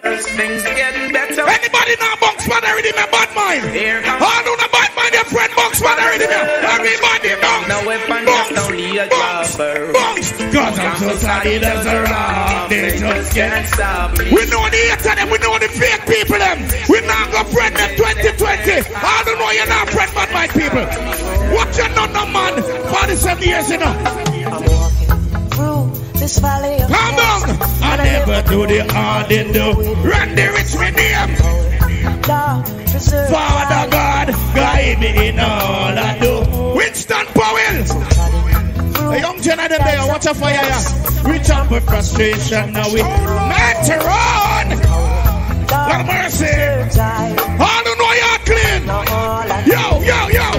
S15: Things getting better.
S6: Anybody know Bunks man already me bad mind?
S15: Here comes
S6: All who know bad mind, your friend Bunks man already me. Everybody Bunks.
S15: no weapon, just only a dropper.
S6: Bunks. Cause I'm so solid as a rock. They just
S15: Can't
S6: can't.
S15: stop me.
S6: We know the hater them, we know the fake people them. We not go friend them 2020. I don't know you're not friend bad mind people. What you know no man? 47 years you know.
S35: I'm walking through this valley of
S6: Come on. I never do the hard and do. The rich me name. Father God, guide me in all I do. Winston Powell. A young gen there, watch for ya. ya. Reach out with frustration, now we meant to run. Lord mercy. All who know you're clean. Yo, yo, yo.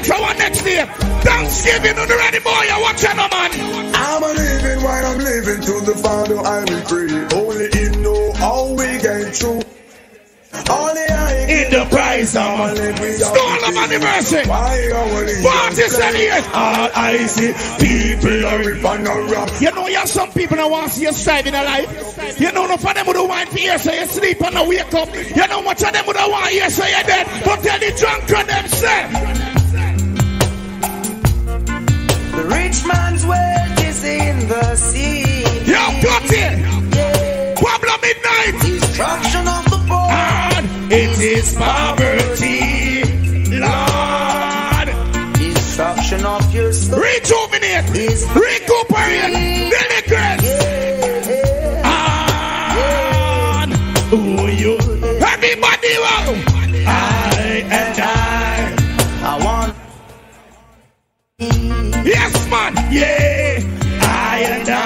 S6: You give for next year. Thanksgiving on the ready boy, you watch no man.
S2: I'm a living while I'm living to the Father I will pray. Only Him know how we get through. Only I
S6: In the prize of
S2: without
S6: Stone Love anniversary. Party
S2: say.
S6: All I see people are
S2: Rip and a rap.
S6: You know, you have some people that want to see you strive in a life. You know, no of them would want to hear so you sleep and you wake up. You know, much of them would want to hear so you're dead. But tell the drunk on them, say.
S36: The rich man's wealth is in the sea.
S6: Yo, cut it. Pablo Midnight.
S36: Destruction of the poor.
S6: And it is poverty. Lord.
S36: Destruction of your soul.
S6: Rejuvenate. Recuperate. Deligrate. Yes, man. Yeah. I and I.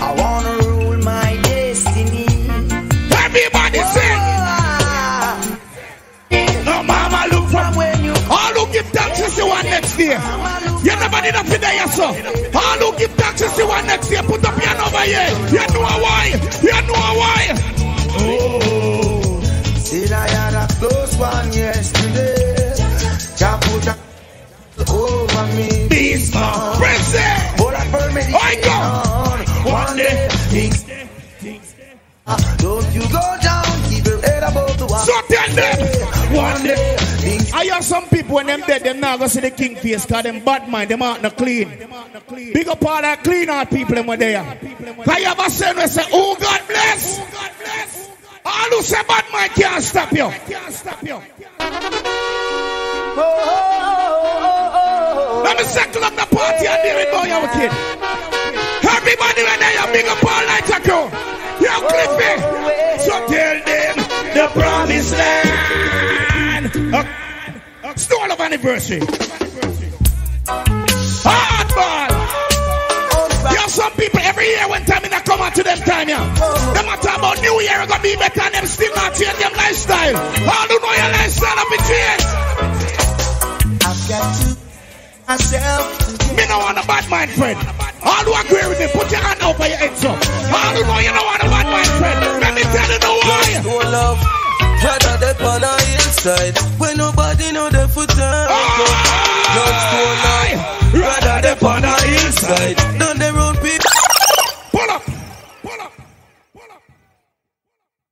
S36: I wanna rule my destiny.
S6: Everybody oh, sing. No, mama look from when you.
S15: Oh,
S6: All who give thanks is see one next year.
S15: You
S6: never did up there, yes, sir. Oh, All who give thanks is see one next year. Put up your over here. You know why. You know why.
S15: Oh, oh, oh. Still I had a close one, yes. Over me.
S6: Beast man, press.
S15: But I burn me
S6: I go.
S15: One day, things. Don't you go down, keep your head above the water.
S6: So tell them.
S15: One day, things.
S6: I hear some people when them dead, them not gonna see the king face, cause them bad mind, them out not clean. Big up all that clean out people them were there. Cause you ever say, we say, oh God bless. All who say bad mind can't stop you. Can't stop you. Let me settle up the party and deal with boy, you kid. Everybody when they are big up all night ago. You Cliffy. So tell them the promised land. Uh, Stone Love anniversary. Hardball. Yeah, some people every year when time in a come out to them time, yeah. Them matter about New Year gonna be better and them still not change them lifestyle. All who know your lifestyle have changed.
S15: I've got to myself.
S6: Me no want a bad mind friend. All who agree with me, put your hand over your head, so. All who know you don't want a bad mind friend. Let me tell you the why.
S10: No love, rather they on the inside. When nobody know the foot time. Ah! Love so love, rather they on the inside. Done their own people.
S6: Pull up. Pull up. Pull up.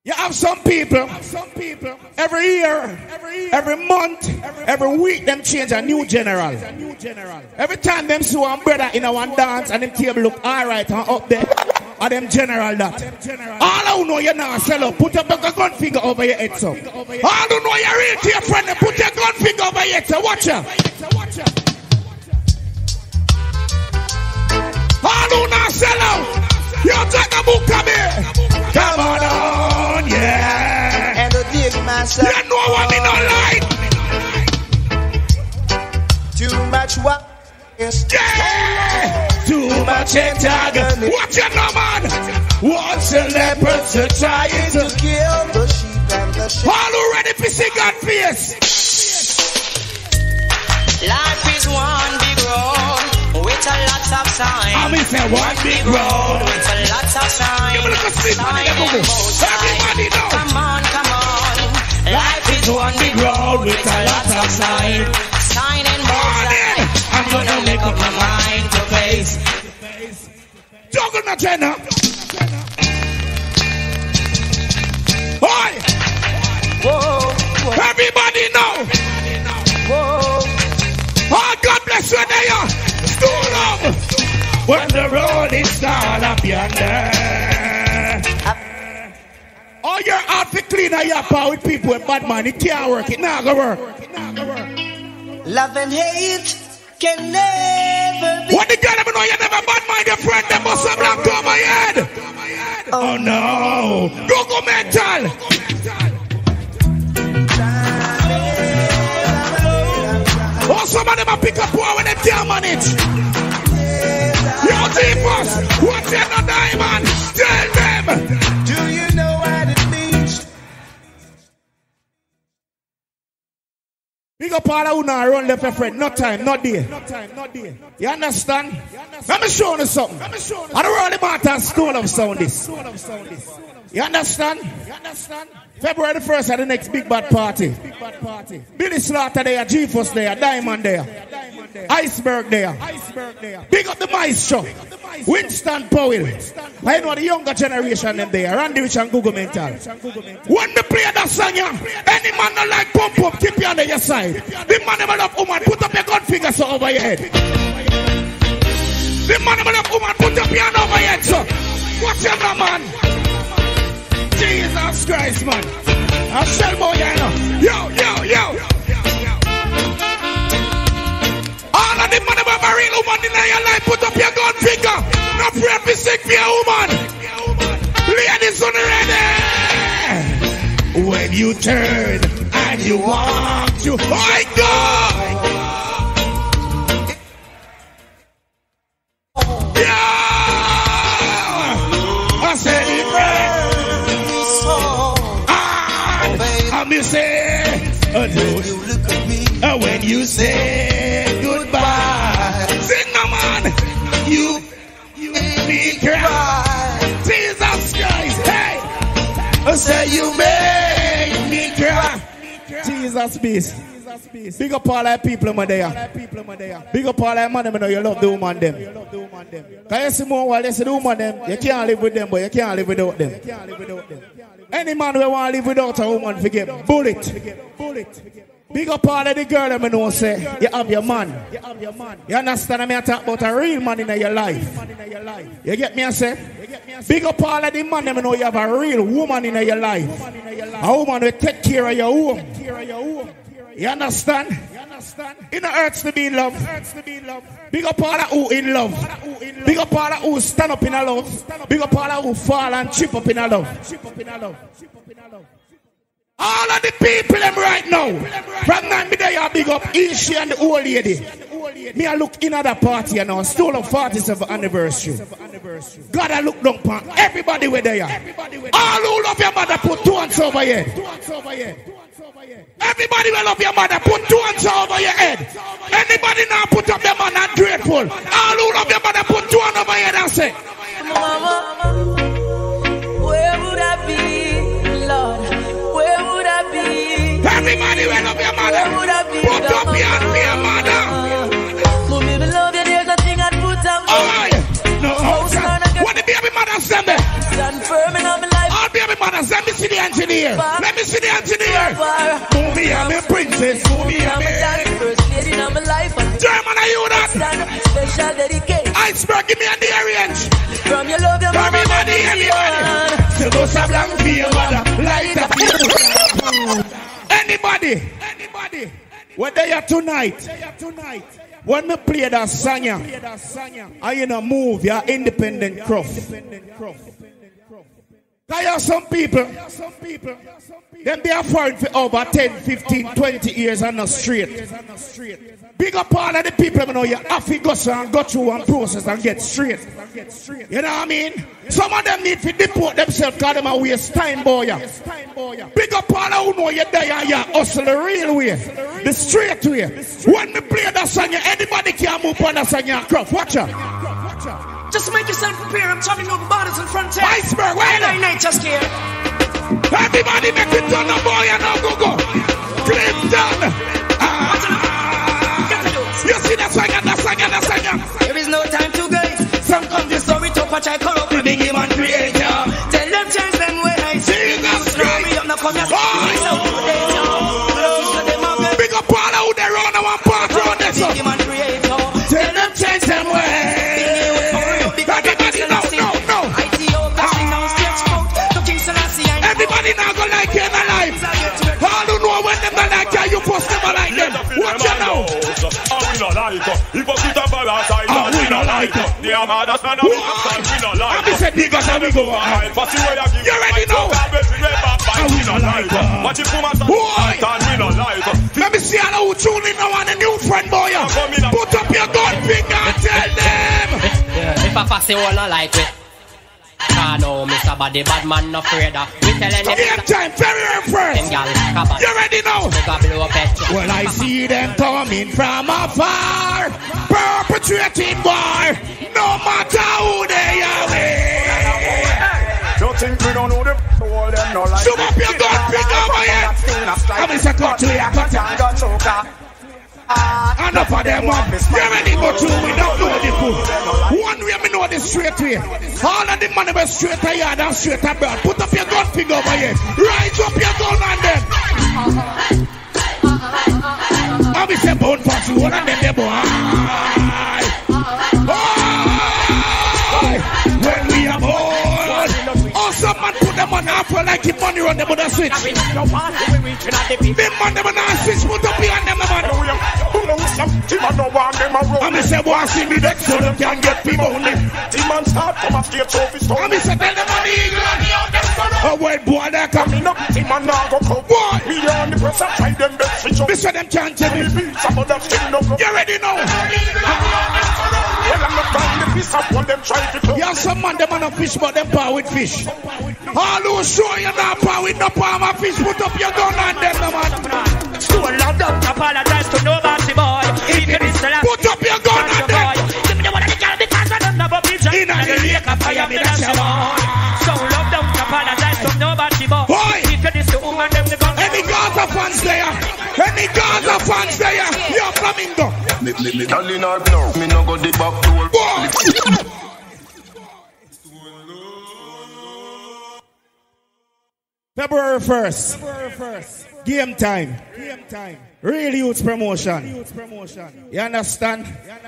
S6: You have some people, have some people every year, every month, every week, them change a new general. Every time them see one brother in a one dance and them table look alright and up there, and them general that. All who know you now sell up, put a gun finger over your head, so. All who know you're real to your friend, put your gun finger over your head, so watch ya. All who now sell out, you take a book, come here. Come on, yeah.
S15: And to dig myself.
S6: You know what me not like.
S15: Too much what? Yes.
S6: Yeah. Too much antagonist. Watch your no man. What's the leopard to try
S15: to kill the sheep and the sheep?
S6: All who ready to see God face.
S28: Life is one big road with a lot of signs.
S6: I mean, say one big road
S28: with a lot of signs.
S6: Give me a look at man. Everybody know.
S28: Come on.
S6: Life is one big road with a lot of signs.
S28: Sign and both
S6: I'm gonna make up my mind to face. Juggle my Jenna. Oi!
S15: Whoa,
S6: Everybody know.
S15: whoa.
S6: Oh, God bless you there. Stool up. When the road is all up yonder. Oh, you're out to clean a yappa with people with bad man. It can't work. It not gonna work.
S15: Love and hate can never be.
S6: What the girl ever know you never bad mind your friend that must have black over my head. Oh, oh no. Go go mental. Oh, some of them pick up power when they damn on it. Yo, Deepos, what's in the diamond? Tell them. Big up all who now run left a friend. No time, not there. You understand? Let me show you something. I don't really matter school of sound this. You understand? You understand? February 1st at the next big bad party. Big bad party. Billy Slaughter there, G-Force there, Diamond there, Iceberg there. Iceberg there. Big up the maestro. Winston Powell. I know the younger generation them there. Randy Rich and Google Mental. When they play that song, any man not like pump up, keep you on your side. The man never love woman, put up your gun finger so over your head. The man never love woman, put up your hand over your head so. What's your man? Jesus Christ, man. I'll sell more, you know. Yo, yo, yo. All of the man about a real woman in your life, put up your gun finger. No pray be sick for your woman. Ladies on ready. When you turn and you walk to my God. Right. I'm say, oh, no. Uh, when you say goodbye. you, you me cry. Jesus Christ, hey. I say you make me cry. Jesus peace. Big up all that people in there. Big up all that man them know you love the woman them. Cause you see more while you see the woman them, you can't live with them, but you can't live without them. Any man who want to live without a woman, forget bullet. Bullet. Big up all of the girl them know say you have your man. You have your man. You understand me? I talk about a real man in your life. You get me? I say. Big up all of the man them know you have a real woman in your life. A woman will take care of your home. You understand? It not hurts to be in love. Big up all of who in love. Big up all who stand up in a love. Big up all of who fall and chip up in a love. All of the people them right now. From now me there, big up Ishi and the old lady. Me I look in at the party and I stole a 47th anniversary. God I look down upon everybody where they are. All who love your mother put two hands over here. Everybody will love your mother put two hands over your head. Anybody now put up their man and grateful. All who love your mother put two hands over your head and say.
S22: Mama, where would I be, Lord? Where would I be?
S6: Everybody will love your mother.
S22: Where would I be?
S6: Put up your hand for your mother.
S22: Mommy, me love you. There's nothing I'd put on.
S6: Oh, no, what the baby mother send me?
S22: Stand firm life.
S6: All baby mothers, let me see the engineer. Let me see the engineer. Move me, I'm a princess. Move me, I'm a
S22: first lady in my life.
S6: German, are you that?
S22: Special dedication.
S6: Iceberg, give me on the orange.
S22: From your love, your mama,
S6: Everybody, everybody. Se goes a blank for your mother. Light up Anybody, anybody, what they are tonight? tonight When me play that song, I you know move, you're independent craft. There are some people, them they are foreign for over 10, 15, 20 years and not straight. Big up all of the people, you know, you have to go through and go through and process and get straight. You know what I mean? Some of them need to deport themselves because them a waste time, boy. Big up all of who know you're you hustle the real way. The straight way. When me play that song, anybody can move on that song, you craft. Watch out.
S22: Just make yourself prepare. I'm talking over borders and frontiers.
S6: Iceberg, wait
S22: I ain't just scared.
S6: Everybody make it turn the boy and now go go. Clinton. Ah. You see that song and that song and that song.
S22: There is no time to guys. Some come just throw it up and try corrupt the big man creator. Tell them change them way I see.
S6: Jesus
S22: Slow me up, now come here.
S6: Them. Watch you now.
S37: Oh, we not like it. Hypocrite and parasite.
S6: Oh, we not like it.
S37: They are mad as man. We not like
S6: it. I said niggas and we go on. You already know.
S37: Oh, we not like it. Watch it from us.
S6: Boy.
S37: We not like it.
S6: Let me see how who tune in now and a new friend boy. Put up your gun finger and tell them.
S38: If I pass it, all not like it. Ah no, Mr. Body Bad Man no afraid of. We telling them.
S6: Game time, very first.
S38: Them gal cabal.
S6: You ready now?
S38: Make a blow up it.
S6: Well, I see them coming from afar, perpetrating war, no matter who they are.
S37: You think we don't know the all them no like
S6: Shoot up your gun, pick up my head. I'm in second to your cut. Enough of them up. You ready go to we don't know the fool. One way me know the straight way. All of the money were straight to yard and straight to bird. Put up your gun finger over here. Rise up your gun on them. I'm in say bone pass you one of them they boy. Boy. Man put them like the money on them on the switch. Them man them on the switch. Put up your them man. I'm say boy see me next so them can get people only.
S37: Team man start from a state trophy store.
S6: I'm say tell them on the England. Oh well boy they coming up.
S37: Team man now go come.
S6: Boy.
S37: Me on the press I try them best switch up.
S6: This way them can't tell me.
S37: Some of them still up.
S6: You ready now?
S37: Well I'm not trying the piece of what them try to do.
S6: Yeah, some man them on a fish but them power with fish. All who show you not power with no power of fish. Put up your gun on them no man.
S22: Stone love, don't apologize to nobody, boy. If you miss the last,
S6: Put up your gun on them.
S22: Give me the one of the girl because I
S8: in the lake of fire, me dash your boy. So love don't apologize from nobody, but if you this the woman, them the gun.
S6: Any Gaza fans there? Any Gaza fans there? Yo, Flamingo.
S18: Me, me, me, darling, or no, me no go the back door.
S6: February 1st. February 1st. Game time. Game time. Real youth promotion. Huge promotion. You understand?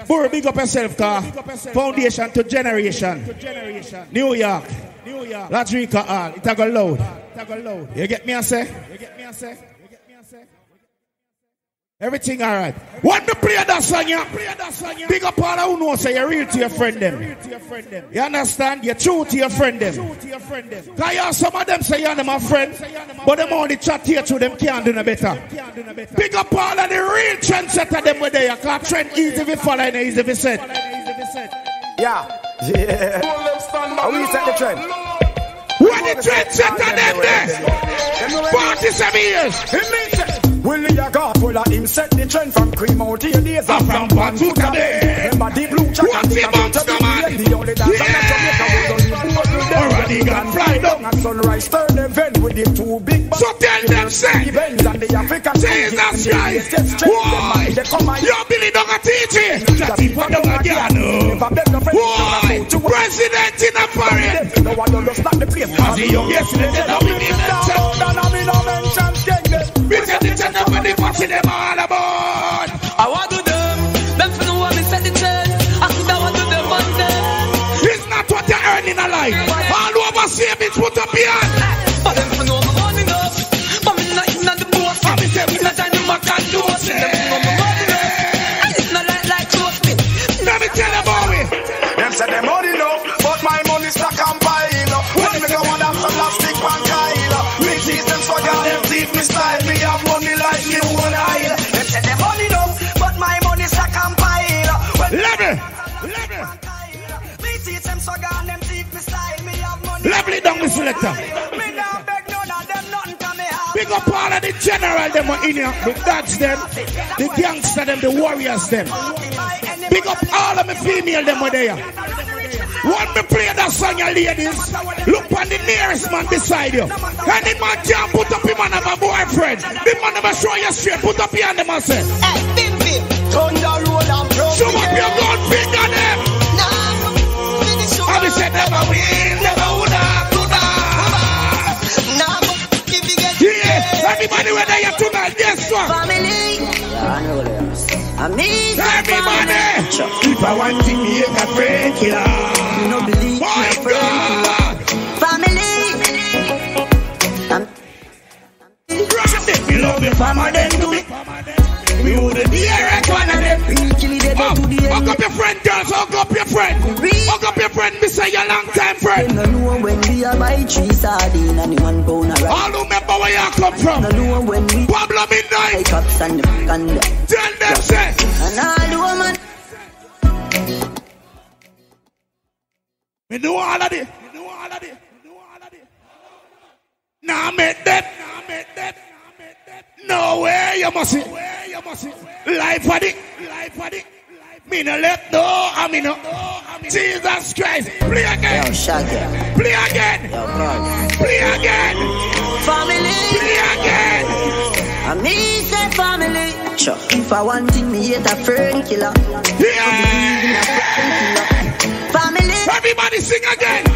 S6: Buru, big up yourself, car. Foundation to generation. to generation. New York. New York. Lauderhill. It a go loud. It a go loud. You get me I say? You get me I say? Everything alright. When me play that song, yeah, big up all who know say you're real to your friend them. You understand? You're true to your friend them. Cause yeah, some of them say you're my friend, but them only chat here to them can't do no better. Big up all of the real trendsetter them where they are. Cause trend easy to follow and easy to set.
S39: Yeah. Yeah. How we set the trend?
S6: When the trendsetter them there? 47 years.
S39: Willie a God full of him set the trend from cream out your days from today. Remember the blue jack and the computer the the only dance on Jamaica was only boat with them. Already got fly down at sunrise, turn event with the two big
S6: So tell them say,
S39: the Benz and the African
S6: Jesus Christ, why? Yo, Billy don't a teach it. Just people don't a get Why? President in a parade.
S39: No one don't stop the place.
S6: As the youngest president of the nation.
S39: Down and me no mention gang
S6: We get the ten up with the party them all about.
S10: I want to them. Them for know what me set the trend. I could have want to them one day.
S6: It's not what you earn in a life. All over savings put up your
S18: have.
S6: Big up all of the general them are in here. The dogs them, the gangster them, the warriors them. Big up all of the female them are there. Want me play that song, you ladies? Look on the nearest man beside you. Any man can put up him have a boyfriend. The man never show you straight. Put up your hand and say,
S40: Hey, Bimbi, thunder roll and pro.
S6: Show up your gun finger them. And we said never win, never would everybody where they are tonight, yes, sir. Everybody, if I want to be a friend killer,
S29: no believe
S6: my God,
S29: family.
S6: you love me, mama, then do it. We wouldn't be here, one of them. Hook up your friend, girls, hook up your friend. Hook up your friend, me say your long time friend.
S29: No know when we are buy three sardine and one pound of rice.
S6: All who remember where you come from.
S29: No know when we
S6: Pablo Midnight.
S29: buy cups and the and the.
S6: Tell them, say.
S29: And all the woman.
S6: Me know all of this. Me know all of this. Me know all of this. Nah, make that. Nah, make that. No way, you must see. you must see. Life for the. Life for the. Me no let no, I mean no. Jesus Christ. Play again.
S29: Yo, Shaggy.
S6: Play again.
S29: Yo.
S6: Play again.
S29: Family.
S6: Play again.
S29: And me say family. Sure. If I want thing, me hate a friend killer.
S6: Yeah.
S29: Family.
S6: Everybody sing again.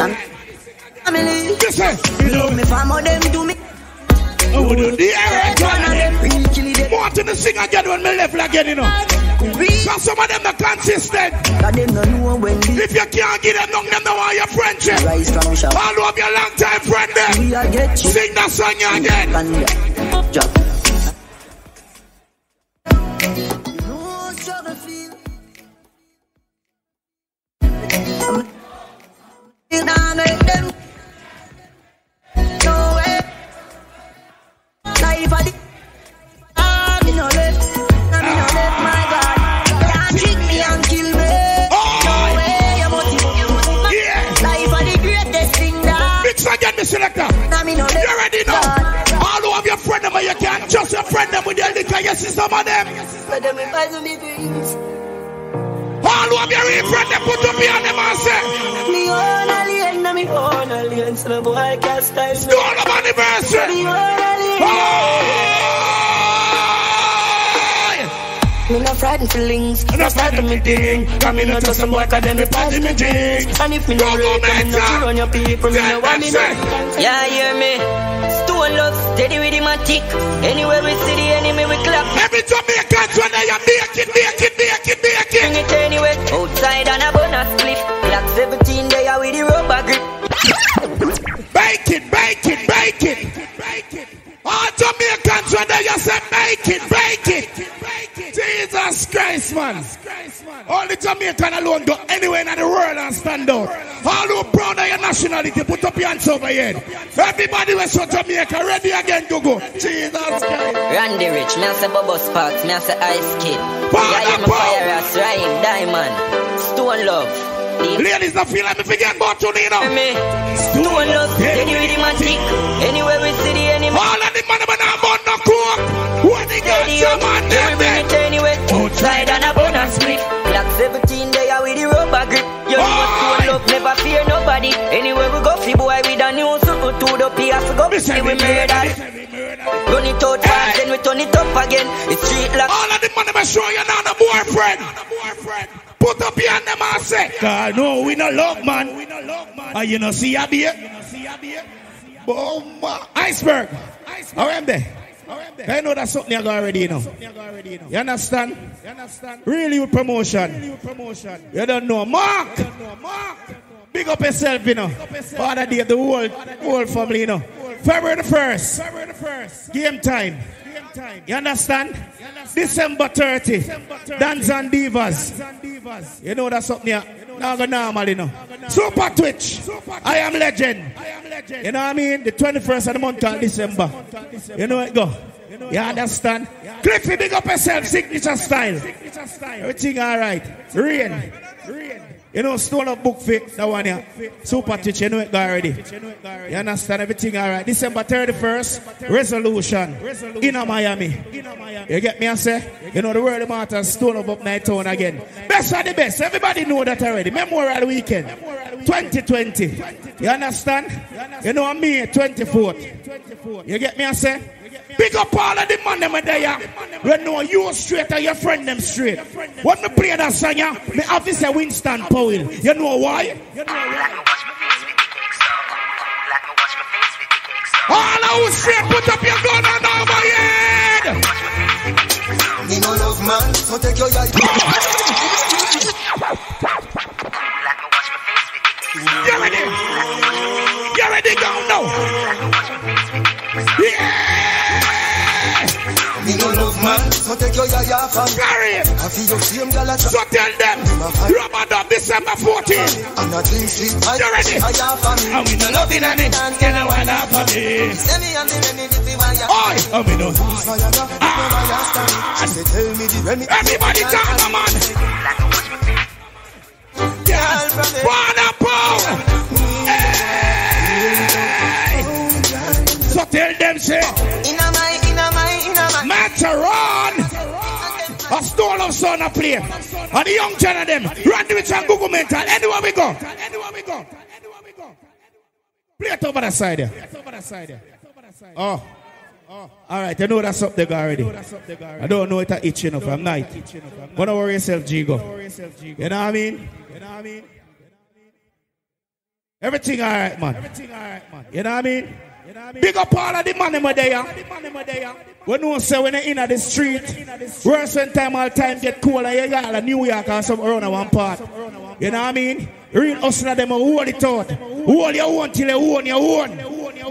S29: And family.
S6: Listen.
S29: You know me family them do me.
S6: I would do the air
S29: One of them real kill them.
S6: Want to sing again when me left again, you know. Cause some of them are consistent.
S29: Cause them no know when we
S6: If you can't give them none, them don't want your friendship.
S29: rise from.
S6: All of your long time friend them.
S29: We are get you.
S6: Sing that song again.
S29: Uh, Me no
S6: frightened feelings,
S37: no frightened me thing. Come in and some boy, cause them me party me thing.
S6: And if me no rate, me no to run your people, me no want me no. Yeah, hear me. Stone love, steady with him and tick. Anywhere we see the enemy, we clap.
S37: Every Jamaican, when they are make it, make it, make it, make it.
S6: Bring it anyway. Outside and a bonus split. Black 17 there with the rubber grip.
S37: Bake it, bake it, bake it. Bake it. All Jamaicans when they just say make it, bake it. Jesus Christ, man. Only Jamaican alone go anywhere in the world and stand out. All who proud of your nationality, put up your hands over your head. Everybody was from Jamaica, ready again to go. Jesus Christ.
S6: Randy Rich, me a say Bubba Sparks, me a say Ice Kid. Yeah, yeah, me fire ass, Rhyme, Diamond, Stone Love.
S37: Ladies, don't feel like me forget about you, Nino.
S6: Me, Stone Love, steady with him and tick. Anywhere we see the enemy.
S37: All of the money, man, I'm on no coke. When they got some on
S6: Yeah, bring it anyway. Outside and a bonus split. Black 17 there with the rubber grip. You know what Stone Love, never fear nobody. Anywhere we go, fi boy with a new suit to the PS go. See we murder. Run it out fast, then we turn it up again. It's street lock.
S37: All of the money, man, show you now the boyfriend. Put up your hand, them and say, God, no, we no love, man. We no love, man. And you know, see ya, beer? Boom. Ah. Iceberg. How am they? I know that's something you got already, you know. You understand? You understand? Really with promotion. Really with promotion. You don't know. Mark! You don't know. Mark! Big up yourself, you know. Father day, the whole, whole family, you know. February the 1st. Game time. You understand? December 30. Dance and Divas. You know that's something you now go normal, you know. Super Twitch. Super I am legend. I am legend. You know what I mean? The 21st of the month of December. You know it go. You know you understand? Cliffy, big up yourself, signature style. Signature style. Everything all right. Rain. You know, stone up book fit, that one here. Super Twitch, you know it already. You understand everything all right. December 31st, resolution in Miami. You get me, I say? You know, the world matters, stone up up night town again. Best of the best. Everybody know that already. Memorial weekend. 2020. You understand? You know, I'm May 24th. You get me, I say? Big up all of the man them there. We know you straight and your friend them straight. When me play that song, yeah, me officer Winston Powell. You know why? You know why? All of you straight, put up your gun and over head.
S2: Me no love man, so take your eye.
S37: You ready? You ready? Go now.
S2: So take your and
S37: Carry it.
S2: I feel your same a
S37: So tell them, Ramadan December 14.
S2: I'm not clean sleep. I
S37: You ready?
S2: I and
S37: And we no loving on it. You know ah! what up for me.
S2: Send me and the Remy the fire.
S37: Oi, and we know.
S2: Fire, no fire. She say tell me the Remy.
S37: Everybody come on, man. Yes, Hey. So tell them, say,
S2: Inna my, inna my, inna my.
S37: Matterhorn. A stone of son a play. And the young of them. Randy Rich and Google Mental. Anywhere we go. Anywhere we go. Play it over the side there. Oh. Oh. All right, I know that's up there already. I don't know it a itch enough. I'm not. Don't worry yourself, Jigo. You know what I mean? You know what I mean? Everything all right, man. Everything all right, man. You know what I mean? Big up all of the money, my there. When no say when they in the street, worse when time all time get cool and you got a New York or some around one part. You know what I mean? Real hustler them hold it out. Hold your own till you own your own.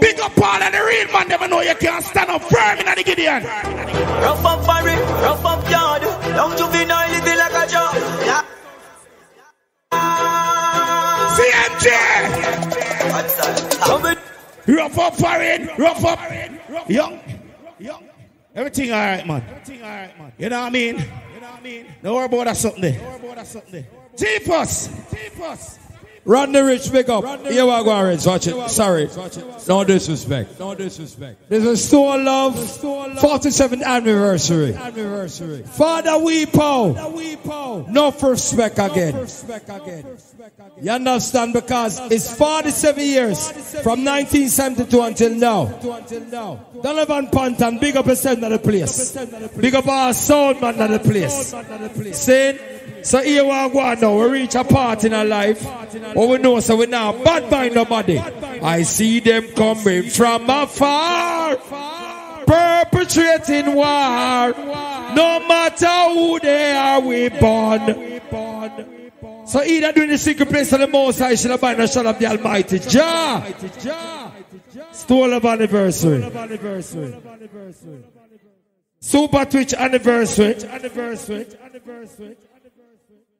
S37: Big up all of the real man, them know you can't stand up firm in the Gideon.
S6: Rough up Barry, rough up yard. Young juvenile living like a job. Yeah.
S37: CMJ! Rough up foreign, rough up. Young, young. Everything all right, man. Everything all right, man. You know what I mean? You know what I mean? Don't worry about that something there. Worry about that something there. Jeepers.
S7: Run the rich, big up. Here we go, Rich. Watch it. Sorry. No disrespect. No disrespect. This is Stone Love 47th anniversary. Anniversary. Father Wee Pow. No respect again. You understand? Because it's 47 years from 1972 until now. Donovan Panton, big up a center of the place. Big up our sound man of the place. Saying, so here we go now. We reach a part in our life. What we know, so we now bad by nobody. I see them coming from afar, perpetrating war. No matter who they are, we born. So either doing the secret place of the Most High, should have been a shot of the Almighty Jah. Stone Love anniversary. Super Twitch anniversary.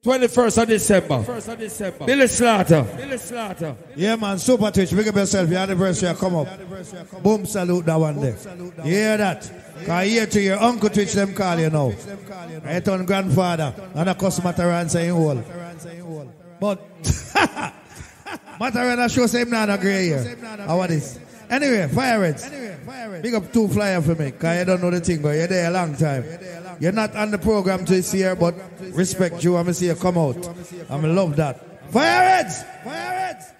S7: 21st of December. 21st of December. Billy Slaughter. Billy Slaughter.
S41: Yeah, man, Super Twitch, big up yourself. Your anniversary come up. Boom, salute that one there. You hear that? Cause here to your uncle Twitch, them call you now. I turn grandfather, and a customer Matterhorn saying all. But, Matterhorn, I show same not gray here. How what is? Anyway, fire Reds. Big up two flyer for me, cause you don't know the thing, but you're there a long time. You're not on the program this year, but respect you. I'm gonna see you come out. I'm gonna love that. Fire Reds! Fire Reds!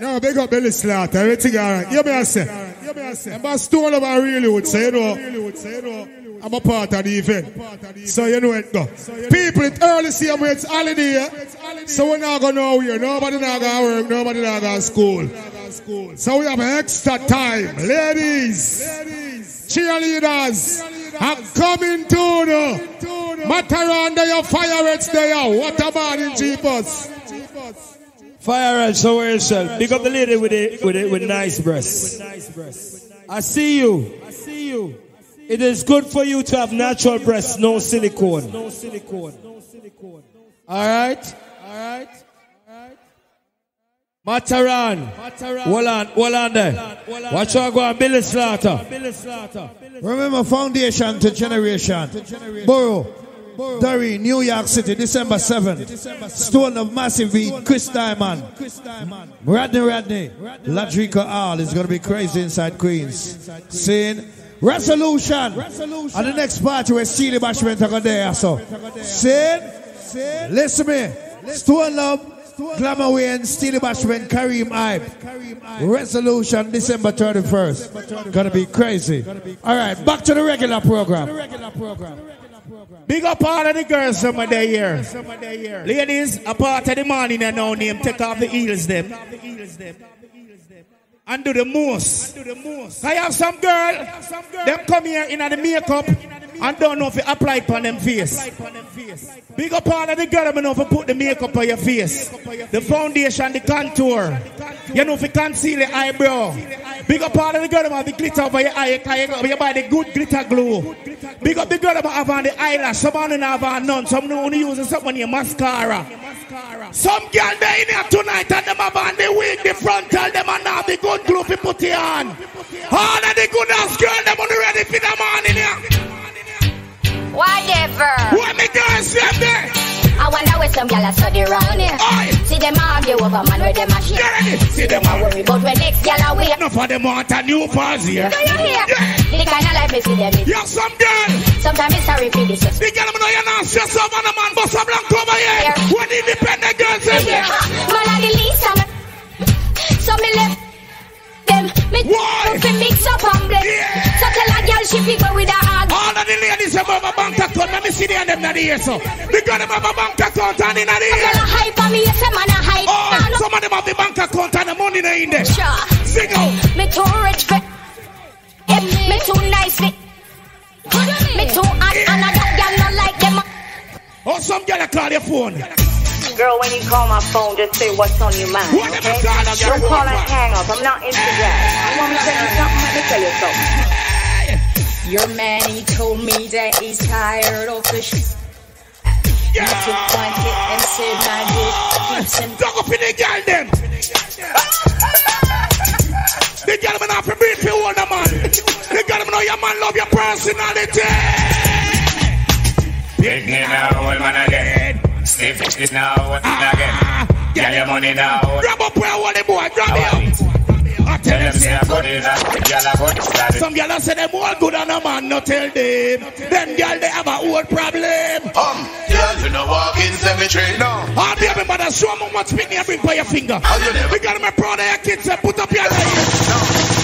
S13: No, big up Billy Slaughter. Everything all right. You I say. I'm a stone of I really would say, know. I'm a part of the event. So you know it go. People, it's early see where it's holiday. So we're not going nowhere. Nobody not going to work. Nobody not going to school. So we have extra time. Ladies. Ladies, cheerleaders, are coming to the matter under your fire rates there. What about in Jesus?
S7: Fire Red, show yourself. Big up the lady with it, with it, with nice breasts. I see you. I see you. It is good for you to have natural breasts, no silicone. No silicone. All right. All right. Matterhorn. Hold on, on there. Watch out, go on, Billy Slaughter.
S41: Remember, foundation to generation. Borough. Derry, New York City, December 7th. Stone Love Massive beat, Chris Diamond. Radney Radney. Ladrica Hall is going to be crazy inside Queens. Saying, Resolution. And the next party where Steelie Bashment are going there. So, saying, listen me. Stone Love. Glamour Wayne, Steelie Bashment, Kareem Ibe. Resolution December 31st. Gonna be crazy. All right, back to the regular program. Big up all of the girls from day here. Ladies, a part of the morning and now name, take off the heels them. And do the most. I have some girl, them come here in the makeup and don't know if you apply it on them face. Big up all of the girl, I know if you put the makeup on your face. The foundation, the contour. You know if you conceal the eyebrow. Big up all of the girl, have the glitter over your eye, you, buy the good glitter glue. Big up the girl, have on the eyelash. Some of them have on none. Some only using something on your mascara. Some girl they in here tonight and them have on the wig, the frontal, them and have the good glue to put it on. All of the good ass girl, them only ready for the morning here.
S14: Whatever.
S41: What me girls say there?
S14: I wonder where some gyal study round here. See them argue over man where them a shit.
S41: See them
S14: a worry about when next gyal are wait.
S41: Enough of them want a new pause here.
S14: Do you hear? The kind of life me see them in.
S41: Yeah, some girl.
S14: Sometimes it's sorry for this.
S41: The girl know you not stress over the man, but some blank over here. When independent girls say
S14: Yeah. Man are the least of me. So me left them. Me Why? fi mix up and blend. So tell a girl she fi go with her hand.
S41: All of the ladies have a bank account. Let me see the end them in the ear, so. The girl them have a bank account and in the ear.
S14: Girl a hype on me, yes, a man a hype.
S41: Oh, some of them have the bank account and the money in there.
S14: Sure.
S41: Sing out.
S14: Me too rich for yeah, Me too nice for Me too hot and I that girl not like them
S41: Oh, some girl a call your phone.
S6: Girl, when you call my phone, just say what's on your mind, okay?
S41: am I calling your
S6: Don't call
S41: phone
S6: and hang up. I'm not Instagram. You want me to tell you something? Let me tell you something.
S14: Your man, he told me that he's tired of the shit.
S41: Yeah.
S14: He took one hit and said my dick keeps him.
S41: Dog up in the girl them. The girl man have to beat for one man. The girl man know your man love your personality.
S27: Pick me now, old man again. Stiff this now, what again? Get your money now.
S6: Grab up where all the boy, grab it up. I tell
S27: Tell
S6: them
S27: them say
S6: say
S27: I'm good enough. Girl, I'm good.
S6: Some gyal say them all good and a man no tell them. Them gyal they have a old problem.
S18: Um, girl, you know walk in cemetery. No.
S6: I'll be able to show me what spin you bring by your finger.
S18: you never-
S6: Because I'm proud of your kids and put up your life.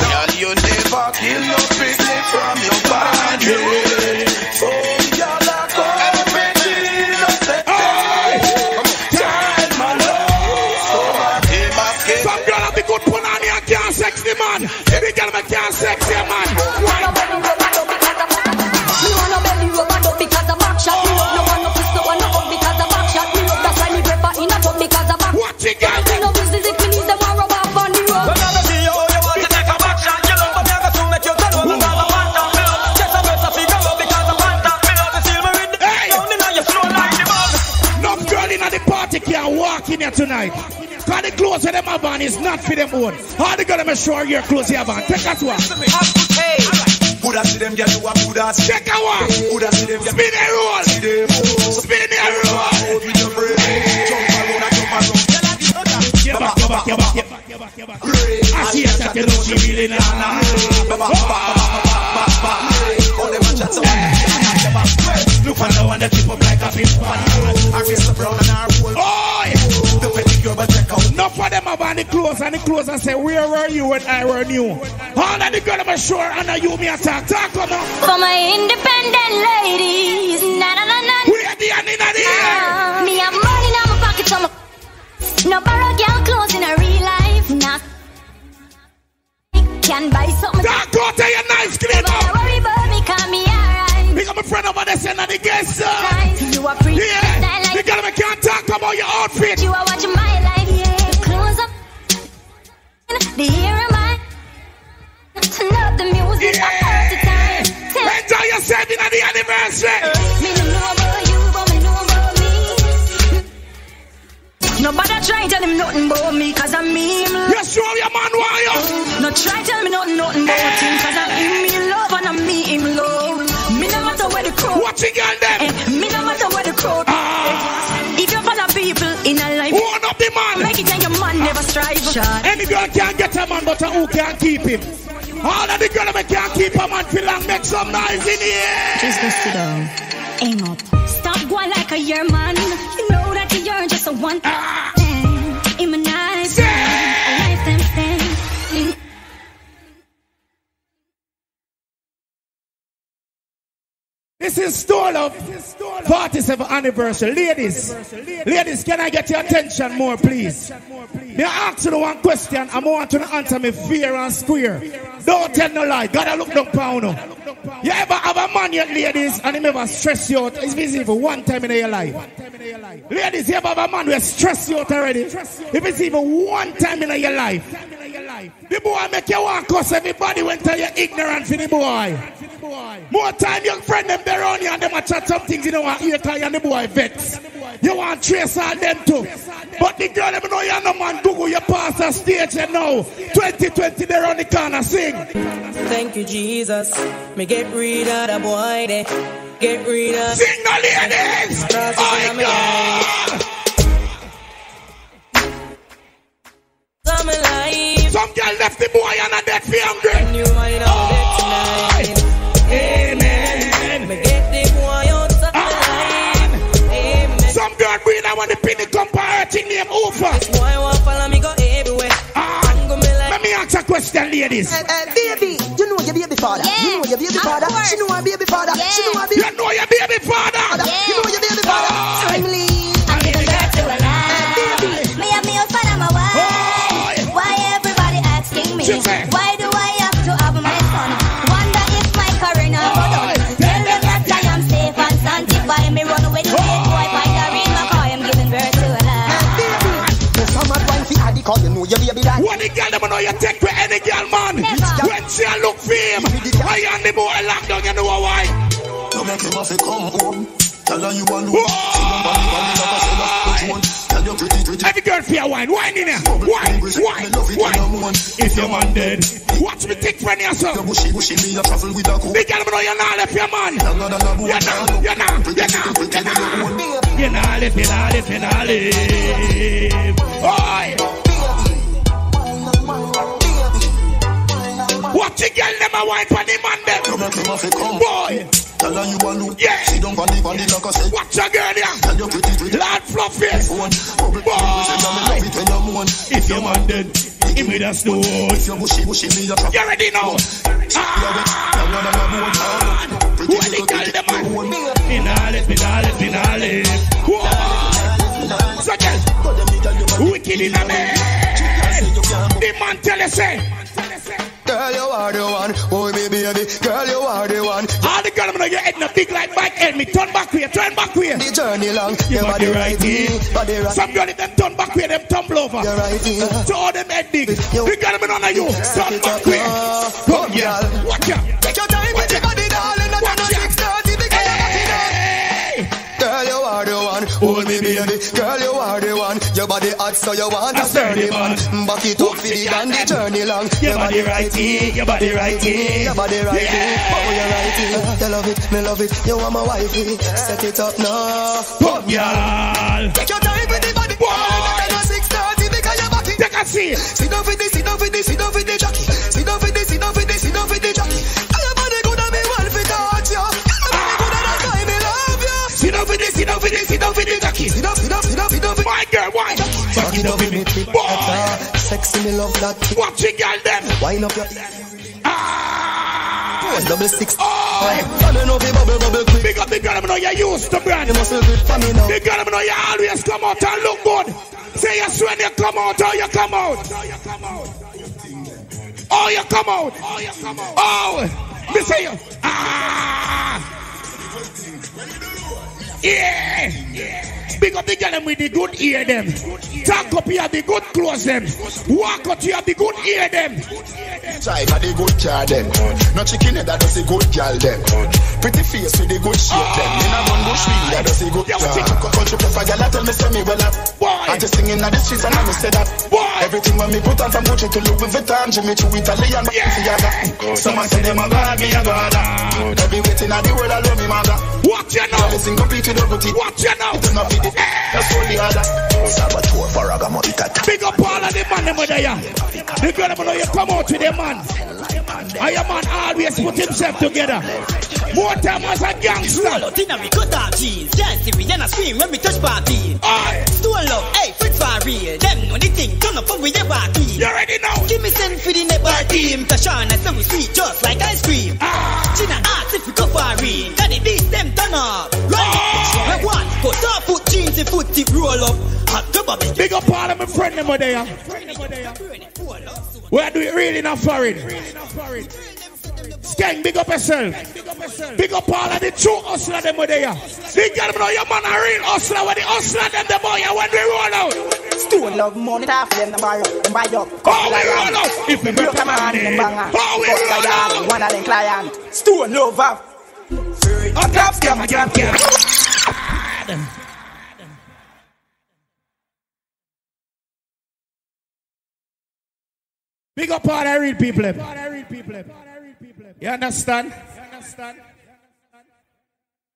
S18: Girl, you never kill no picnic from your body. Oh, girl,
S6: sex the man. The girl me can't sex the man.
S14: Me want no belly rubber dub because of back shot. Me love no one no pistol one no up because of back shot. Me love that's why me prefer in a tub because of back.
S6: What you got?
S14: Me no business if me need them one rub off on the road.
S6: Enough girl in the party can't walk in here tonight. Cause the clothes that them have on is not for them own. How they gonna make sure your clothes you have on? Take us one.
S18: Coulda see them girl you a coulda see.
S6: Take a one.
S18: Coulda see them girl.
S6: Spin the roll.
S18: See them.
S6: Spin the roll.
S18: With your brain. Jump around and jump around.
S6: Give back, give back, give back, give back, give back, give back. I see her that you know she really nah nah. Look at the one that keep up like a Oi! Enough of them on the clothes and the clothes and say, where were you when I were new? All of the girl I'm sure and you me attack. Talk come on.
S14: For my independent ladies, na na na na.
S6: We are the end in the air.
S14: Ah, me have money in my pocket, so no borrow girl clothes in a real life. Nah, can buy something.
S6: Talk to your nice clean up.
S14: worry about me, call me.
S6: Pick up a friend over there saying that the guest sir.
S14: You are free.
S6: Yeah.
S14: Like
S6: girl me can't talk about your outfit.
S14: you are watching my life. Yeah. Close up, the hair of mine. Love the music, I heard the time. Tell
S6: Enjoy yourself in the anniversary.
S14: me no know about you, but me know about me.
S22: Nobody try tell him nothing about me, cause I'm me.
S6: You show your man why you.
S22: No try tell me nothing, nothing about him, cause I'm in me love, and I'm me, in love. The crowd.
S6: What you girl them?
S22: Eh, me no matter where the crowd.
S6: Ah.
S22: If you follow people in a life,
S6: One up the man.
S22: make it and your man never strive.
S6: Any girl can get a man, but a who can keep him? All of the girl that can't keep a man feel and make some noise in here.
S22: Just go sit down. Aim up.
S14: Stop going like a year man. You know that you're just a one
S6: Ah. This is Stone Love 47th anniversary. Ladies, ladies, can I get your attention more, please? Me ask you one question. I'm want to answer me fair and square. Don't tell no lie. Gotta look down pound. You ever have a man yet, ladies, and he never stress you out? It's busy for one time in your life. Ladies, you ever have a man who stress you out already? If it's even one time in your life. The boy make you want cuss everybody when tell you ignorant for the boy. More time your friend them there on you and them a chat some things you don't want hear cause you and the boy vex. You want trace all them too. But the girl them know you no man Google you pass the stage and now 2020 there on the corner sing.
S42: Thank you, Jesus. Me get rid of the boy there. Get rid of.
S6: Sing the ladies!
S42: Oh, God! I'm alive.
S6: Some girl left the boy and a dead for hungry.
S42: You might know that tonight.
S6: Amen.
S42: Me get the boy out of my life. Amen.
S6: Some girl bring I want the pin the comparative name over.
S42: This boy want follow me go everywhere.
S6: Ah, let me ask a question, ladies.
S15: Hey, hey, baby, you know your baby father. You know your baby father. She know her baby father. She know her baby.
S6: Father, you know your baby father.
S15: You know your baby father. Timely.
S14: I'm giving the
S6: girl them know you take with any girl man.
S14: Never.
S6: When she a look for him, I and the boy lock down, you know why?
S18: You make him have to come home. Tell her you alone. See them body body like a seller. Which one? Tell you pretty pretty.
S6: Every girl fear wine, wine in here. Wine, wine, wine. If your man dead, watch me take friend here, sir.
S18: You bushy bushy me a travel with a coat.
S6: The girl them know you not left your man.
S18: Younger than a boy.
S6: You know, you know, Watch the girl a wine for the man them. Boy.
S18: Tell her you a look.
S6: Yeah.
S18: Sit down on the body like I said.
S6: Watch a girl yeah.
S18: Tell your pretty pretty.
S6: Lord Fluffy.
S18: Boy. Say that me love it when you moan.
S6: If your man dead, give me the stone.
S18: If you bushy bushy me a trap.
S6: You ready now? What the girl them man? Me nah live, me nah live, me nah live. Whoa. So girl, wicked in a man. The man tell you say.
S2: Girl, you are the one. Oh, me baby. Girl, you are the one.
S6: All the girl, I'm gonna get head in a big like back end. Me turn back here, turn back here.
S2: The journey long.
S6: You body
S2: body
S6: right here.
S2: Body right.
S6: Some girl, if them turn back here, them tumble over.
S2: You're right here.
S6: So all them head big. The girl, I'm on you. Turn back here. Come here. Watch out.
S2: Take your time with your body, darling.
S6: Watch out.
S2: Are the one. Hold me, baby. Girl, you are the one. Your body hot, so you want a sturdy man. Back it up for the the journey long.
S6: Your body right here. Your body right here.
S2: Your body right here. Oh, you're right here. You love it, me love it. You want my wifey. Set it up now.
S6: Come here.
S2: Take your time with the body. For-
S6: My girl, why?
S2: Back it up me,
S6: Boy.
S2: Sexy, me love that.
S6: Watch it, girl, them.
S2: Wind up your
S6: Ah.
S2: double six.
S6: Oh.
S2: In off the bubble, bubble quick.
S6: Big up the girl, I'm know you used to brand.
S2: You must for me now.
S6: The girl, I'm know you always come out and look good. Say yes when you come out, or you come out. Oh, you come out. Oh, you come out. Oh, me say you. Ah. Yeah. Big up the girl them with the good ear them. Talk up here the good clothes them. Walk out here the good ear them.
S18: Try for the good car them. No chicken head that does a good girl them. Pretty face with the good shape them. In a gun bush weed that does a good
S6: what you-
S18: Country prefer girl that tell me say me well up. I just singing at the streets and I me say that. Everything when me put on from Gucci to Louis Vuitton, Jimmy Choo Italian. Balenciaga. Someone say them a god, me a god. Every waiting at the world I love me mother.
S6: Watch you now.
S18: Everything complete with double teeth.
S6: Watch you now.
S18: It it. That's all other. Sabator for Ragamonita.
S6: Big up all of the man them there. The girl them know you come out with the man. And your man always put himself together. More time as a gangster.
S37: Roll out we cut off jeans. Can't see we and a scream when we touch party.
S6: Aye.
S37: Stone love, hey, fit for real. Them know the thing, turn up and we never clean.
S6: You ready now?
S37: Give me send for the never team. Tashawn, I say we sweet just like ice cream.
S6: Ah.
S37: Gina ask if we go for real. Got the beast them turn up. Right.
S6: Ah.
S37: One, cut off put jeans and foot tip roll up. Hot double big.
S6: Big up all of my friend them there. Where do it really not foreign? Skeng, big up yourself. Big up all of the true hustler them there. The girl them know your man a real hustler. When the hustler them the boy when we roll out.
S15: Stone love money half them the buy up, them buy up.
S6: Oh, we roll out. If we
S15: Broke
S6: break
S15: a man, them banger.
S6: Oh, we
S15: Bust a
S6: roll
S15: yard,
S6: out.
S15: One of them client. Stone love have.
S6: On top, scam, scam, scam. Big up all the real people. them. You understand?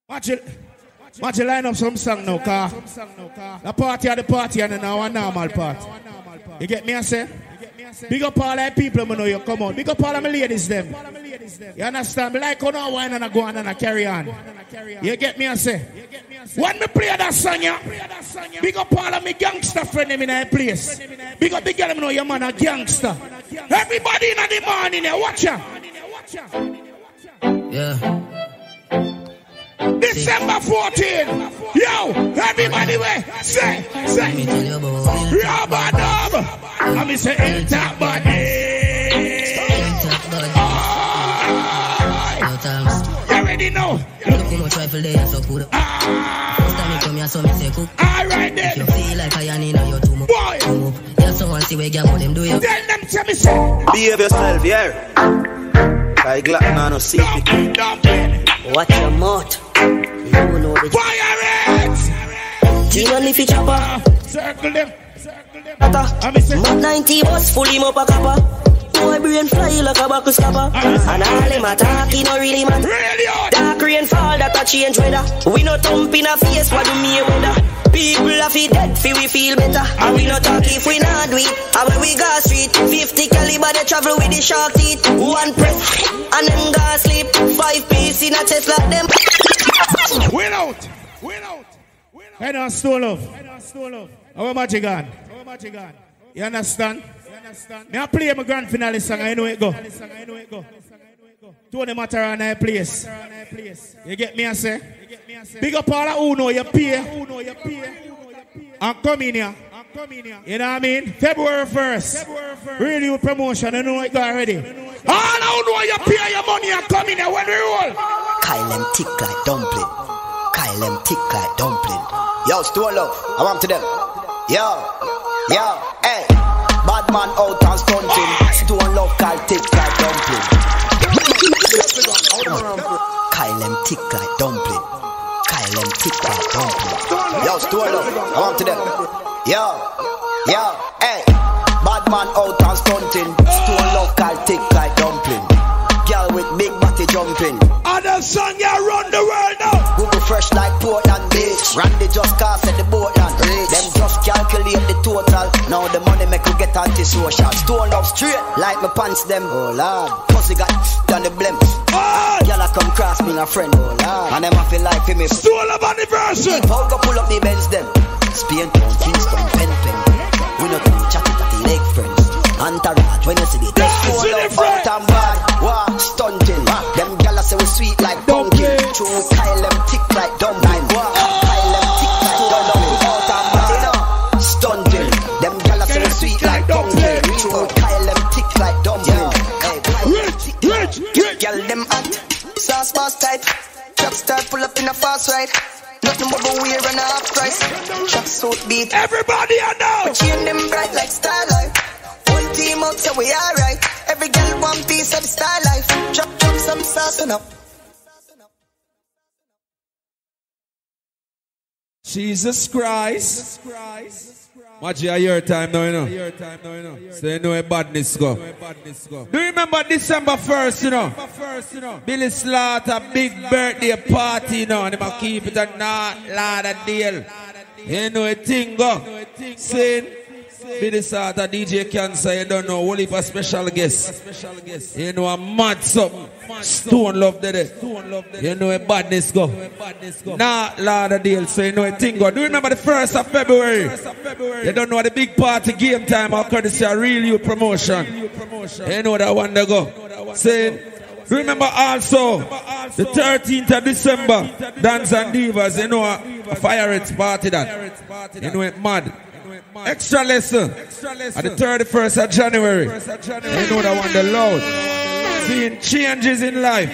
S6: Watch it. Watch it line up some song now, car. The party are the party and now a normal part. You get me I say? Big up all the people I know you come on. Big up all the ladies them. You understand? Me like on a wine and I go on and I carry on. You get me I say? When me play that song, yeah, big up all of me gangster friend them in that place. Big up the girl them know your man a gangster. Everybody in the morning, yeah, watch ya.
S14: Yeah.
S6: December 14. Yo, everybody way. Say, say. Rubber dub. I mean say El Top Body. Ah. You already know.
S14: Look how much rifle they so put you come here, so me say cook.
S6: Alright
S14: If you feel like I ain't in your too much.
S6: Boy.
S14: Yeah, someone see where gamble them do you.
S6: Tell them to me say.
S43: Behave yourself, yeah. Like Glock now, no secret. Watch your mouth. You know the
S6: Fire it.
S14: On the feature chopper.
S6: Circle them. Circle them.
S14: Mad 90 bus, full him up a copper.
S6: boy brain fly like a buckle scabber. And all him attack, he no really man. Dark rain fall, that a change weather. We no thump in a face, what do me weather? People are fi dead, fi we feel better. And we no talk if we not do it. And when we go street, 50 caliber they travel with the shark teeth. One press, and them go sleep. Five piece in a Tesla, them.
S34: Win out. Win out. Head on stole off. Head on stole off. Our magic gun. Our magic gun. You understand? You understand? Me I play my grand finale song. I know it go. I know it go. Tony Matarana place. You get me I say? Big up all who know you pay. Who know you pay. And come in here. You know what I mean? February 1st. February 1st. Really good promotion. You know it go already. All who know you pay your money and come in here when we roll.
S40: Kyle them tick like dumpling. Kyle them tick like dumpling. Yo, Stone Love, I want to them. Yo, yo, hey. Bad man out and stunting. Stone Love, Kyle tick like dumpling. Kyle them tick like dumpling. Kyle them tick like dumpling. Yo, Stone Love, I want to them. Yo, yo, hey. Bad man out and stunting. Stone Love, Kyle tick like dumpling. Girl with big body jumping.
S34: Other song, you run the world now.
S40: Google fresh like Portland bitch. Randy just cast at the Portland. Them just calculate the total. Now the money make you get antisocial. Stone Love straight like my pants them. Oh lord. Pussy got done the blimp. Girl I come cross me a friend. Oh lord. And them I feel like for me.
S34: Stone Love anniversary.
S40: How go pull up the Benz them. Spain town, Kingston, Pen Pen. We not do chatty tatty leg friends. Entourage when you see the test. Stone Love out and bad. Wow, stunting. Them gyal say we sweet like pumpkin. True Kyle them tick like dumpling. Wow, ah. Kyle them tick like dumpling. Out and bad. Stunting. Them gyal say we sweet like pumpkin. True Kyle them tick like dumpling. Rich, rich, rich. Gyal them hot. Sauce pass tight. Trap star pull up in a fast ride. Nothing but a wear and a half price. Trap suit beat.
S34: Everybody I know.
S40: We chain them bright like starlight. One team out, so we alright. Every girl one piece of the star life. Drop, drop some sauce and up.
S33: Jesus Christ. Magia, your time now, you know. So you know where badness go. Do you remember December 1st, you know? Billy Slaughter, big birthday party, you know, and they keep it a not lot of deal. You know a thing go. Saying, Billy Slaughter, DJ Cancer, you don't know, only for special guest. You know a mad something. Stone love there. You know a badness go. Nah, deal, so you know a thing go. Do you remember the 1st of February? You don't know the big party game time or courtesy a real youth promotion. You know that one they go. Say, Remember also the 13th of December, Dance and Divas, you know, a, a fire its party that. You know it mad. Extra lesson at the 31st of January. Of January. You know that one the Lord. Seeing changes in life.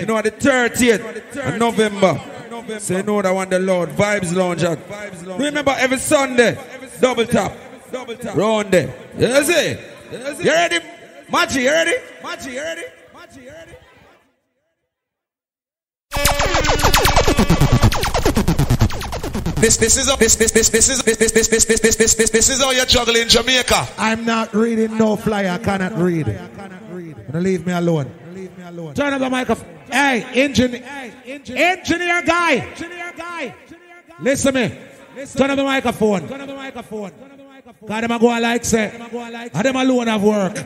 S33: You know at the 30th of November. So you know that one the Lord Vibes Lounge. Remember every Sunday, double tap. Round there. You see? You ready? Machi, you ready? Machi, you ready?
S44: This this is this this this this is this this this this this this this this this is how you juggle in Jamaica.
S34: I'm not reading no flyer. I cannot read. Gonna leave me alone. Turn up the microphone. Hey, engineer, engineer guy. Engineer guy. Listen me. Turn up the microphone. Turn up the microphone. Cause them a go like say. And them alone have work.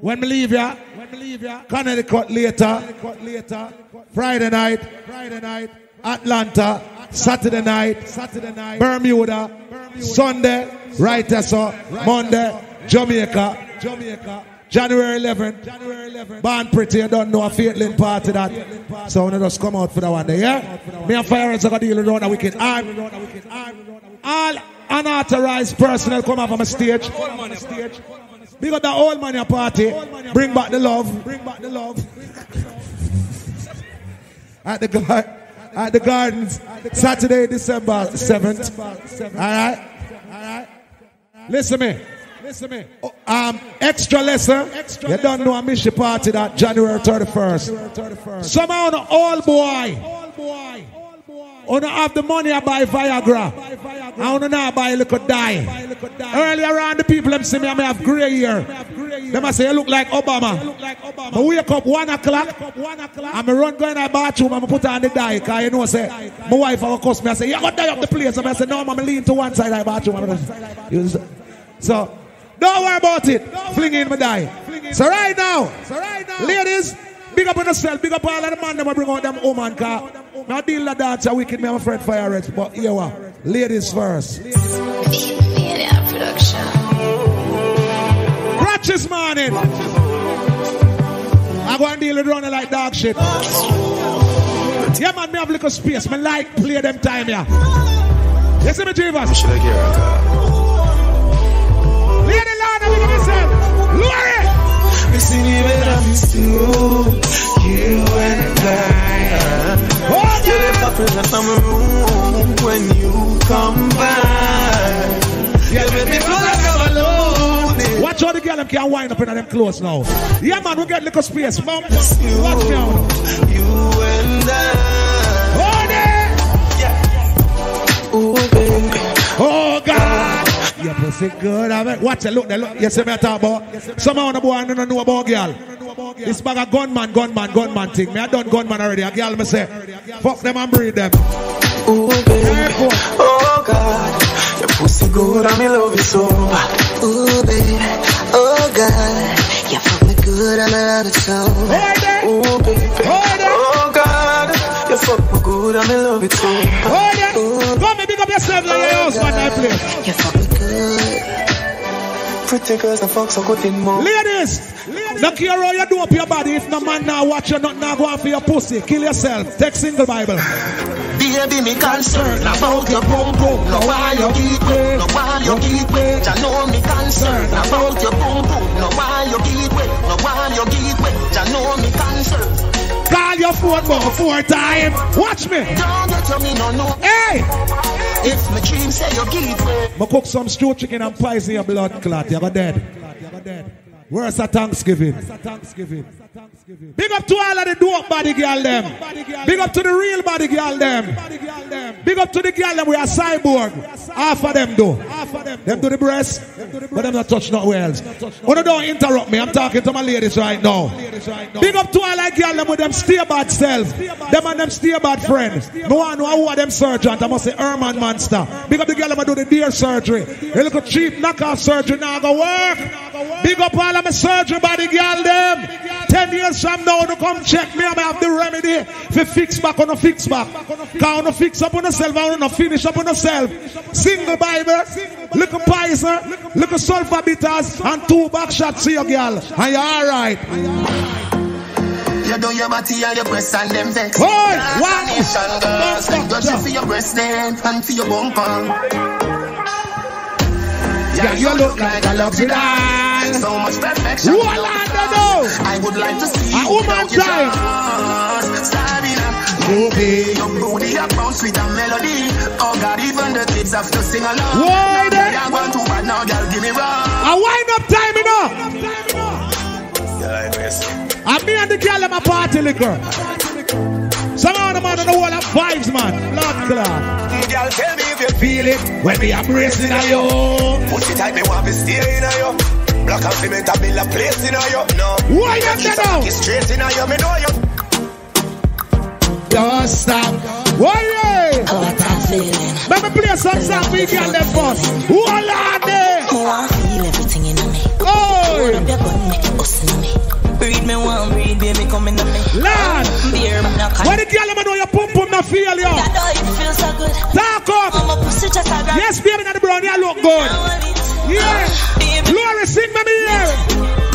S34: When we leave ya, when we leave ya, Connecticut later, Friday night, Friday night, Atlanta, Saturday night, Saturday night, Bermuda, Sunday, right there, so Monday, Jamaica, Jamaica. January 11th, January 11th. Born pretty, you don't know a Faithlin party that. So when just come out for that one day, yeah? Me and Fire are gonna deal around the arm. All unauthorized personnel come up on the stage. Big up the old money party. Bring back the love. Bring back the love. at the gar- at the gardens, Saturday, December 7th. All right? All right? Listen me. Listen me. Um, extra lesson. You don't know I a mission party that January 31st. Somehow old boy. All boy. On have the money I buy Viagra. I want to now buy a little dye. Earlier on, the people them see me, I may have grey hair. Them I say you look like Obama. But wake up one o'clock. I'm run go in the bathroom and I put on the dye. Cause you know say my wife will cuss me. I say, you got dye up the place. And I say, no, I'm lean to one side of the bathroom. I'm So don't worry about it. Fling in my dye. So right now, ladies, big up on yourself, big up all of the man that bring out them woman car. Now deal the dance a wicked me, I'm afraid fire it. But here what? Ladies first. Watch morning. I go and deal with running like dog shit. Yeah, man, me have little space. Me like play them time, yeah. You see me, Jeevas?
S45: Should I get
S34: Lady Lana, look at myself. Glory!
S10: Me see me better miss you, you and I. Popular from room when you come by. Yeah, baby, I'm.
S34: Watch all the them can wind up in them clothes now. Yeah, man, we get little space. Mom, watch me out.
S10: You and I.
S34: Oh, baby. Oh, God. Your pussy good. I watch it. Look, there, look. You see me I talk about? Somehow the boy don't know about girl. This bag of gunman, gunman, gunman thing. Me I done gunman already. A girl me say, fuck them and breed them.
S10: Oh, baby. Oh, God. Your pussy good and me love you so bad. Ooh, baby. Oh, God. You fuck me good and I love it so bad. Ooh, baby. Oh, God. You fuck me good and me love it so bad. Ooh,
S34: Go me big up yourself like your house, man, I play.
S10: You fuck me good. Pretty girls and fuck so good in more.
S34: Ladies, no care how you do up your body. If no man now watch you, not now go on for your pussy. Kill yourself. Take single Bible.
S10: Baby, me concerned about your boom boom. No why you keep it, no why you keep it. I know me concerned about your boom boom. No why you keep it, no why you keep it. I know me concerned.
S34: Call your phone more four times. Watch me.
S10: Don't get to me no no.
S34: Hey.
S10: If my dream say you keep it.
S34: I cook some stew chicken and pies in your blood clot. You're dead. Where's the Thanksgiving? Big up to all of the dope body girl them. Big up to the real body girl them. Big up to the girl them we are cyborg. Half of them do. Them do the breast, but them not touch not else. Oh don't interrupt me. I'm talking to my ladies right now. Big up to all of girl them with them stay bad self. Them and them stay bad friends. No one know who are them surgeons. I must say Herman Monster. Big up the girl them do the deer surgery. They look at cheap knockoff surgery now go work. Big up all of my surgery body girl them. Ten years from now, to come check me. I have the remedy for fix back on a fix back. Can on fix up on yourself, I want to finish up on yourself. Single Bible, little poison, little sulfur bitters, and two back shots to your girl. And you're alright.
S10: You do your body and your breast and them vex.
S34: Boy, wow.
S10: Nation girls, check for your breast then and for your bumper.
S34: Yeah, you look like a luxury doll.
S10: So much perfection.
S34: Know?
S10: I would like to see
S34: A woman time.
S10: Movie. Your booty up bounce with a melody. Oh God, even the kids have to sing along.
S34: Why
S10: they are going to bad now, girl, give me wrong.
S34: A wind up time enough. And me and the girl in my party liquor. Some of the man on the wall have vibes, man. Blood clot.
S10: Girl, tell me if you
S34: Feel it when we are bracing on you.
S10: Pussy tight, me want to stay in a you. Black and cement, I build a place in a you. No.
S34: Why you
S10: Kiss
S34: get
S10: a
S34: out?
S10: straight in a you, me know you.
S34: Don't stop. Why yeah? What I'm feeling. Let me play some song we can them boss. Who are eh? there?
S22: Oh, I feel everything in me.
S34: Oh.
S22: Hold up your gun, make it bust in me. Breathe me breathe, baby, come in me.
S34: Lord.
S22: Beer, but not
S34: Why the girl know your pum pum not feel yo?
S22: That know it feels so good.
S34: Talk up.
S22: I'm a pussy just a grab.
S34: Yes, baby, the brown, you look good. Yeah. Glory, sing me here.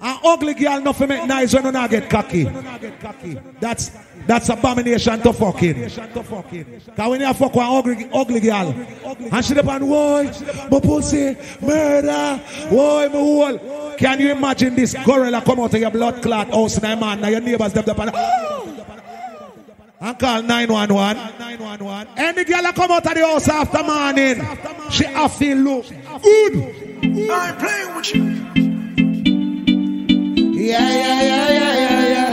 S34: An ugly girl not for make nice when you not get cocky. That's that's abomination to fucking. Cause when you fuck one ugly, ugly girl, and she depend, why, my pussy, murder, why, my hole. Can you imagine this gorilla come out of your blood clot house and man, now your neighbors them up and and call 911. Any girl come out of the house after morning, she have feel look good.
S10: I'm playing with you.
S34: Yeah, yeah, yeah, yeah, yeah, yeah.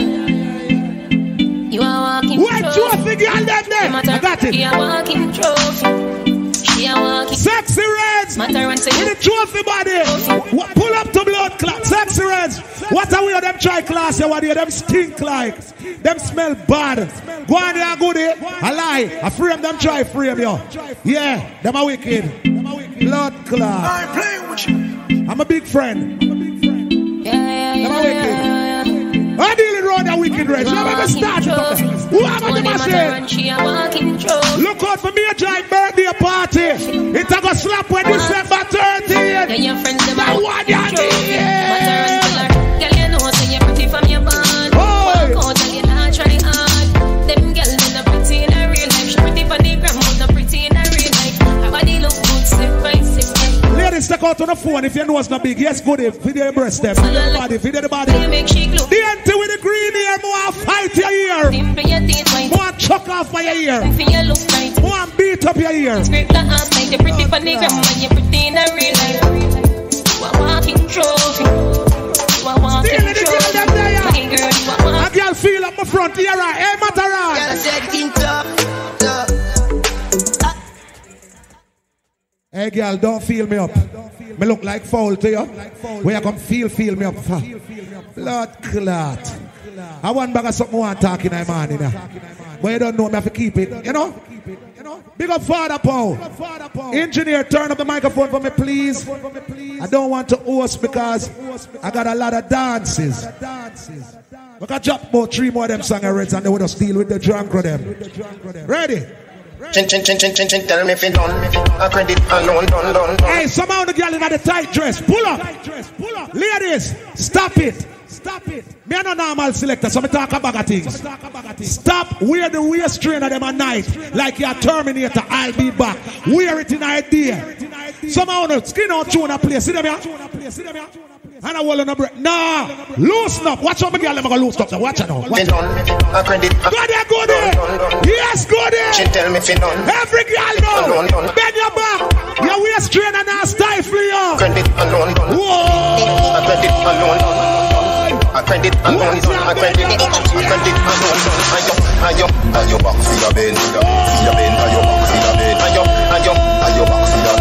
S22: You are walking
S34: What trophy girl them there? I got it.
S22: You are walking trophy. She
S42: she a walking.
S34: Sexy Reds.
S42: Matter and say
S34: With the trophy body. What- Pull up to blood clot. Sexy Reds. What are we of them try class here? What are them stink like? Them smell bad. Go on there, good eh? I lie. I frame them try frame yo. Yeah, them are wicked. Blood clot.
S10: I play with you.
S34: I'm a big friend.
S42: Yeah, yeah,
S34: Them are
S42: yeah,
S34: wicked. I deal around the wicked race. You ever start? Who am I the
S42: Money matter
S34: machine?
S42: and she a walking through.
S34: Look out for me a giant birthday party. It's a go slap when December
S42: uh-huh. 30th. Friends them
S34: That one you
S42: Out
S34: on the phone if your nose not big. Yes, good. If video your breast step. Video the body, video the body.
S42: You make she glow.
S34: The empty with the green hair, more fight your ear.
S42: Your.
S34: More chuck off for your ear.
S42: Your.
S34: More beat up your ear.
S42: Scrape the ass like you pretty for the gram, and pretty in a real life. You a walking trophy. You a walking
S34: girl them
S42: trophy.
S34: there.
S42: My girl, you a walking
S34: girl feel up my front right? Hey, Matterhorn.
S46: Girl, I said, "King tough,
S34: Hey, girl, don't feel me up. Me look like foul to you. Where you come feel, feel me up for. Blood clot. I want bag of something want talking in morning. You know. But you don't know me I have to keep it. You know? Big up Father Paul. Engineer, turn up the microphone for me, please. I don't want to host because I got a lot of dances. We can drop about three more of them song and and they would just deal with the drunk of them. Ready?
S10: Tell me if you done. A credit alone done done done.
S34: Hey, somehow the girl in the tight dress. Pull up. Ladies, stop it. Stop it. Me a no normal selector, so me talk about a things. Stop wear the waist trainer them at night. Like you're Terminator, I'll be back. Wear it in idea. Somehow no skin out tune a place. See them here? And I will on a break. Nah, loosen up. Watch out, my girl. I'm gonna loosen up. Now watch it now. Watch
S10: done. Credit.
S34: Go there, go there. Yes, go
S10: She
S34: there.
S10: tell me you.
S34: Every girl know. Bend your back. Your waist trainer now stifle you.
S10: Credit alone.
S34: Whoa.
S10: Credit alone. A credit alone done. A credit. A credit alone done. Ayo, ayo, ayo back for your bed. For your bed. Ayo back for your bed. Ayo, ayo, ayo back for your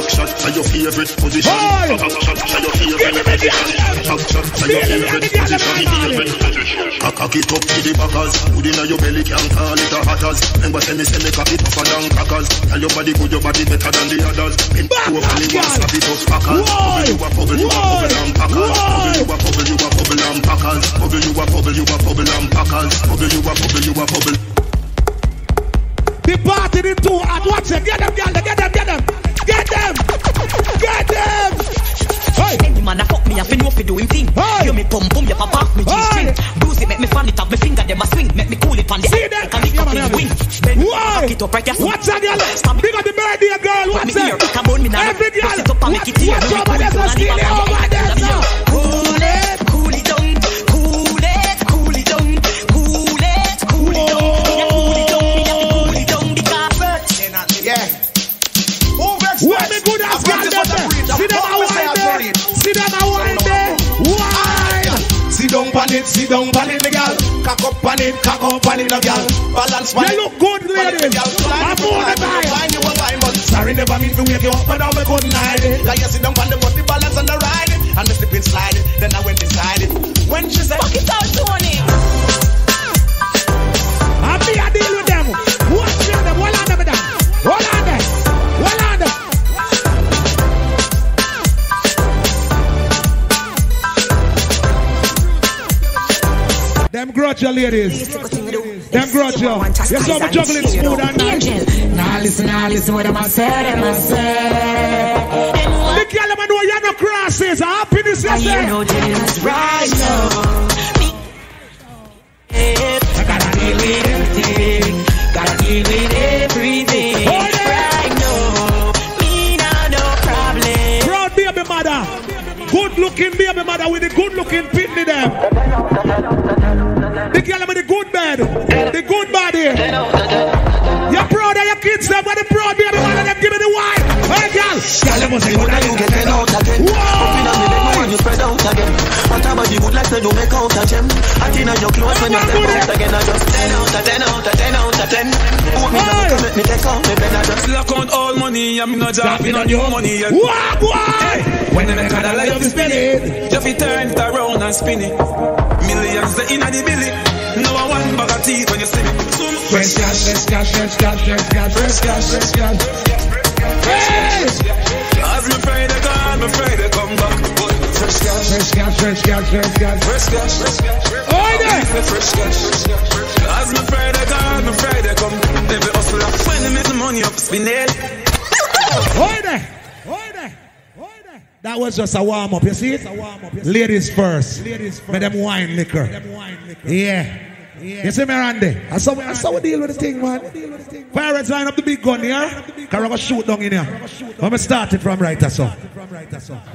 S5: Back shot are your favorite position. Back shot are your favorite position. Back shot are your favorite position. Cock cock it up to the backers. Put in your belly can't call it a hatters. Remember tell me say me cock it tougher than crackers. Tell your body good, your body better than the others. Bend over and you want slap it up packers. Bubble you a bubble, you a bubble and packers. Bubble you a bubble, you a bubble and packers. Bubble you a bubble, you a bubble and packers. Bubble you a bubble, you a bubble.
S34: The party too hot. Watch it. Get them, get them, get them, get them.
S22: It up right there.
S34: Watch that, girl.
S22: Stop
S34: Big up the birthday girl.
S22: Me
S34: it.
S22: here, come on, me now.
S34: Every girl.
S22: Press it up and make it here.
S34: Watch
S22: Me
S34: over
S22: cool it down,
S34: steal
S22: leave
S34: it
S22: a
S34: over
S22: bang,
S34: there. so.
S22: Cool it, cool it down, cool it, cool it down, cool it, cool it down. Me a cool it down, me a cool it down because
S10: Yeah.
S34: Where me good as girl them? See them a wine there. See them a wine there. Wine.
S10: Sit down on it, sit down on it, me gal. Cock up on it, cock up on it, no gal. Balance on
S34: You
S10: it.
S34: look good,
S10: sorry never wake you up, but now me couldn't hide it. Like you sit down on the bus, the balance and the ride it, and me slip and slide it. Then I went inside it. When she said,
S22: fuck it out, Tony.
S34: I me a deal with them. Watch them. Hold on them down. Hold on them. Hold on them. Them grudge you ladies. Them grudge you. You saw me juggling smooth and nice.
S22: Listen, nah, listen what I'm a say, them a say.
S34: The girl them know you no crosses. Happiness you
S22: And you
S34: say.
S22: know this right now.
S34: Of your kids them the proud baby mother them give me the wine. Hey girl. Girl them must say good you get out again. Whoa.
S6: you spread out again. What about the good like say you make out a gem? I think your clothes when you step out again. I just 10 out of 10 out of 10 out of 10. Put me down, make me take out me pen. I just
S8: Lock on all money, I'm not dropping on your money yet.
S34: What, what?
S8: When you make a dollar, you fi spin it. You fi turn it around and spin it. Millions the inna the billy. No one bag of teeth when you see me.
S34: Fresh cash, fresh cash, fresh cash, fresh cash, fresh cash, fresh cash. Hey!
S8: As me Friday gone, me Friday come back. Fresh cash,
S34: Fresh cash, fresh cash, fresh cash.
S8: fresh cash, fresh cash.
S34: Oi there!
S8: Fresh cash. As me Friday gone, me Friday come. Every hustler when they make the money up, spin it.
S34: Oi there! Oi there! That was just a warm up, you see it? Ladies first. Ladies first. Make them wine liquor. Yeah. You see me, Randy? That's how, we- that's how we deal with the thing, man. Pirates line up the big gun here. Because I'm going to shoot down in here. I'm going to start it from right or so.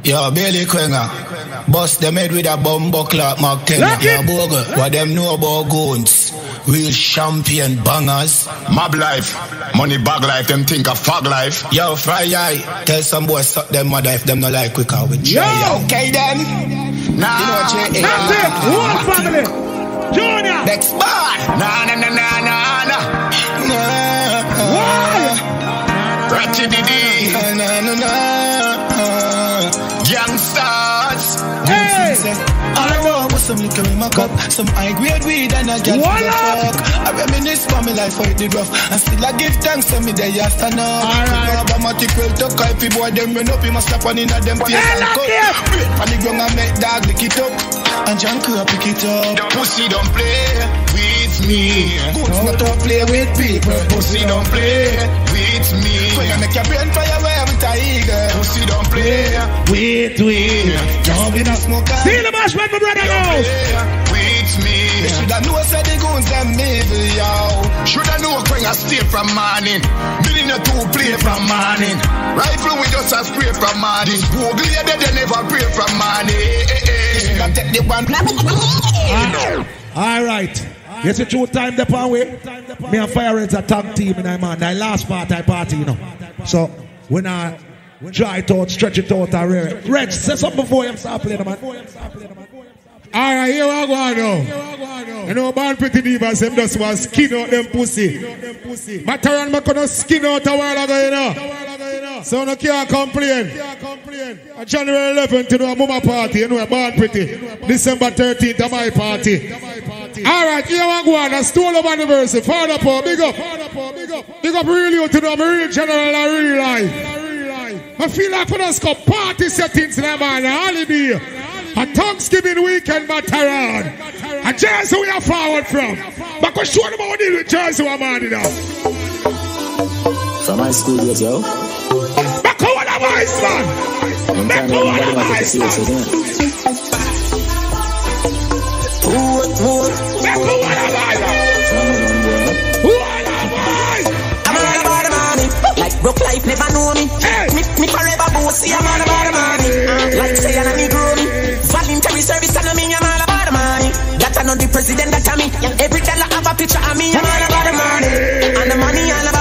S2: Yo, Billy Quenga. Bust them head with a bumbo clock Mark 10.
S34: Lock
S2: Yo,
S34: it.
S2: What them know about goons? Real champion bangers.
S18: Mob life, money bag life, them think of fog life.
S2: Yo, fry eye. Tell some boys suck them mother if them not like quick out with try. Okay then. Nah. You know, J-
S34: That's it. One family. Junior.
S2: Next bar.
S18: Nah, nah, nah, nah, nah, nah.
S2: Nah.
S18: Ratchet DD.
S2: Nah, nah, nah.
S18: Youngsters.
S2: Some liquor in my cup, some high grade weed and a girl
S34: What up?
S2: fuck. I reminisce for me life how it did rough, and still I give thanks to me day after now.
S34: Alright.
S2: Automatic well to call fi boy them run up, he must slap on in a them face
S34: Hey,
S2: and
S34: lock
S2: cut.
S34: it.
S2: Break on the ground and make dog lick it up, and John Crow pick it up.
S18: The pussy don't play with me.
S2: Goods not to play with people,
S18: Pussy don't play with me.
S2: When you make your brain fire away with a eagle.
S18: Pussy don't play
S34: Wait, wait.
S2: Just be the smoke and
S34: See the mash man, my brother goes.
S18: with me.
S2: Shoulda know say the goons them evil, yo.
S18: Shoulda know when I stay from morning. Millionaire to play from morning. Rifle with us and spray from morning. Google you dead, they never pray from morning. Eh, eh.
S2: Shoulda take the one.
S34: All right. You see, true time the pan way. Me and Fire Reds a tag team in I man. The last part I party, you know. So when I dry it out, stretch it out, I rear it. Reg, say something before you start playing, man.
S13: All right, here we go now. You know, Born Pretty Divas, them just want skin out them pussy. Matterhorn, me gonna skin out a while ago, you know. So no can't complain. On January 11th, you know, a mama party, you know, a Born Pretty. December 13th, a my party. All right, here we go on. A Stone Love Anniversary. Father Paul, big up. Big up real you to know, I'm a real general and real life. I feel like for us go party settings now, man, a holiday. A Thanksgiving weekend, Matterhorn. A Jersey we are forward from. But go show them how we deal with Jersey, man, you know.
S47: From high school days, yo.
S13: Back over the man.
S47: Long
S13: Back
S47: time
S13: over
S47: nobody
S13: the
S47: wanted to
S13: voice,
S47: see us
S13: man.
S47: again.
S13: Back over the voice. Who are the voice?
S6: I'm all about the money. Like broke life never know me. Me, me forever bossy. I'm all about the money. Like say I'm me grow me. Voluntary service and I mean I'm all about the money. That I know the president that I me. Every dollar have a picture of me. I'm all about the money. And the money all about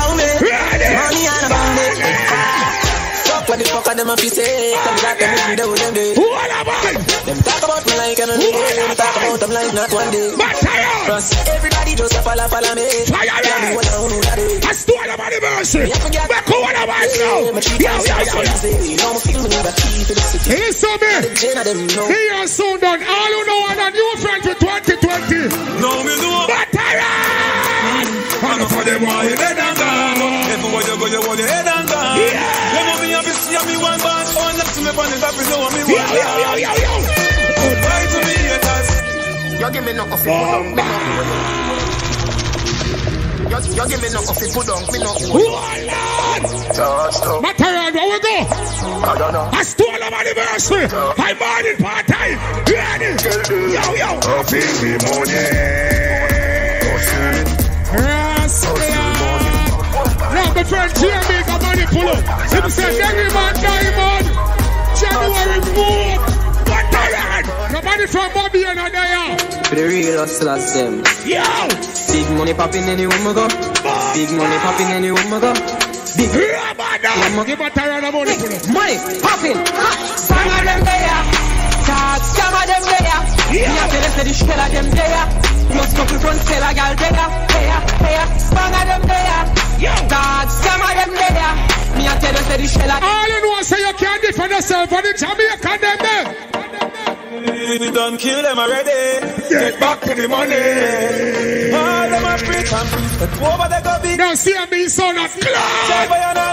S6: what the fuck are them a fi say? Come back and make me do them day.
S13: Who are the?
S6: Them talk about me like I'm a Them talk about them like not one day. Plus everybody just a follow follow me.
S13: Fire
S6: Yeah, me wanna who know that day.
S13: I Stone Love anniversary. Back over the voice now. Yo, yo, yo, yo. Listen me. He has soon done all who know and a new friend for 2020.
S8: No, me know.
S13: Matterhorn!
S8: And for them want your head You
S10: give me no coffee, put on, me no You, you give me no coffee, put on, me no
S13: Matterhorn, where we go?
S10: I don't know.
S13: I Stone Love anniversary. I morning party. Ready? Yo, yo. Happy Now, my friend Jamie got money pull up. Him say, Derry man, diamond. January 4th. Nobody from Bobby and there.
S6: For the real hustlers, them.
S13: Yo!
S6: Big money popping anywhere we go. Big money popping anywhere we go. Big
S13: Rabada. Give a money pull up.
S6: money popping. Some of them there.
S12: them there. Most couple front sell a gal there. There, there. Bang of them there. Dog, some of them there. Me a tell say the shell a
S6: All you know say you can't defend yourself on the Jamaican them there.
S8: We done kill them already. Get back to the money. All them a preach and preach, but over they go big.
S6: Now see me son of cloud.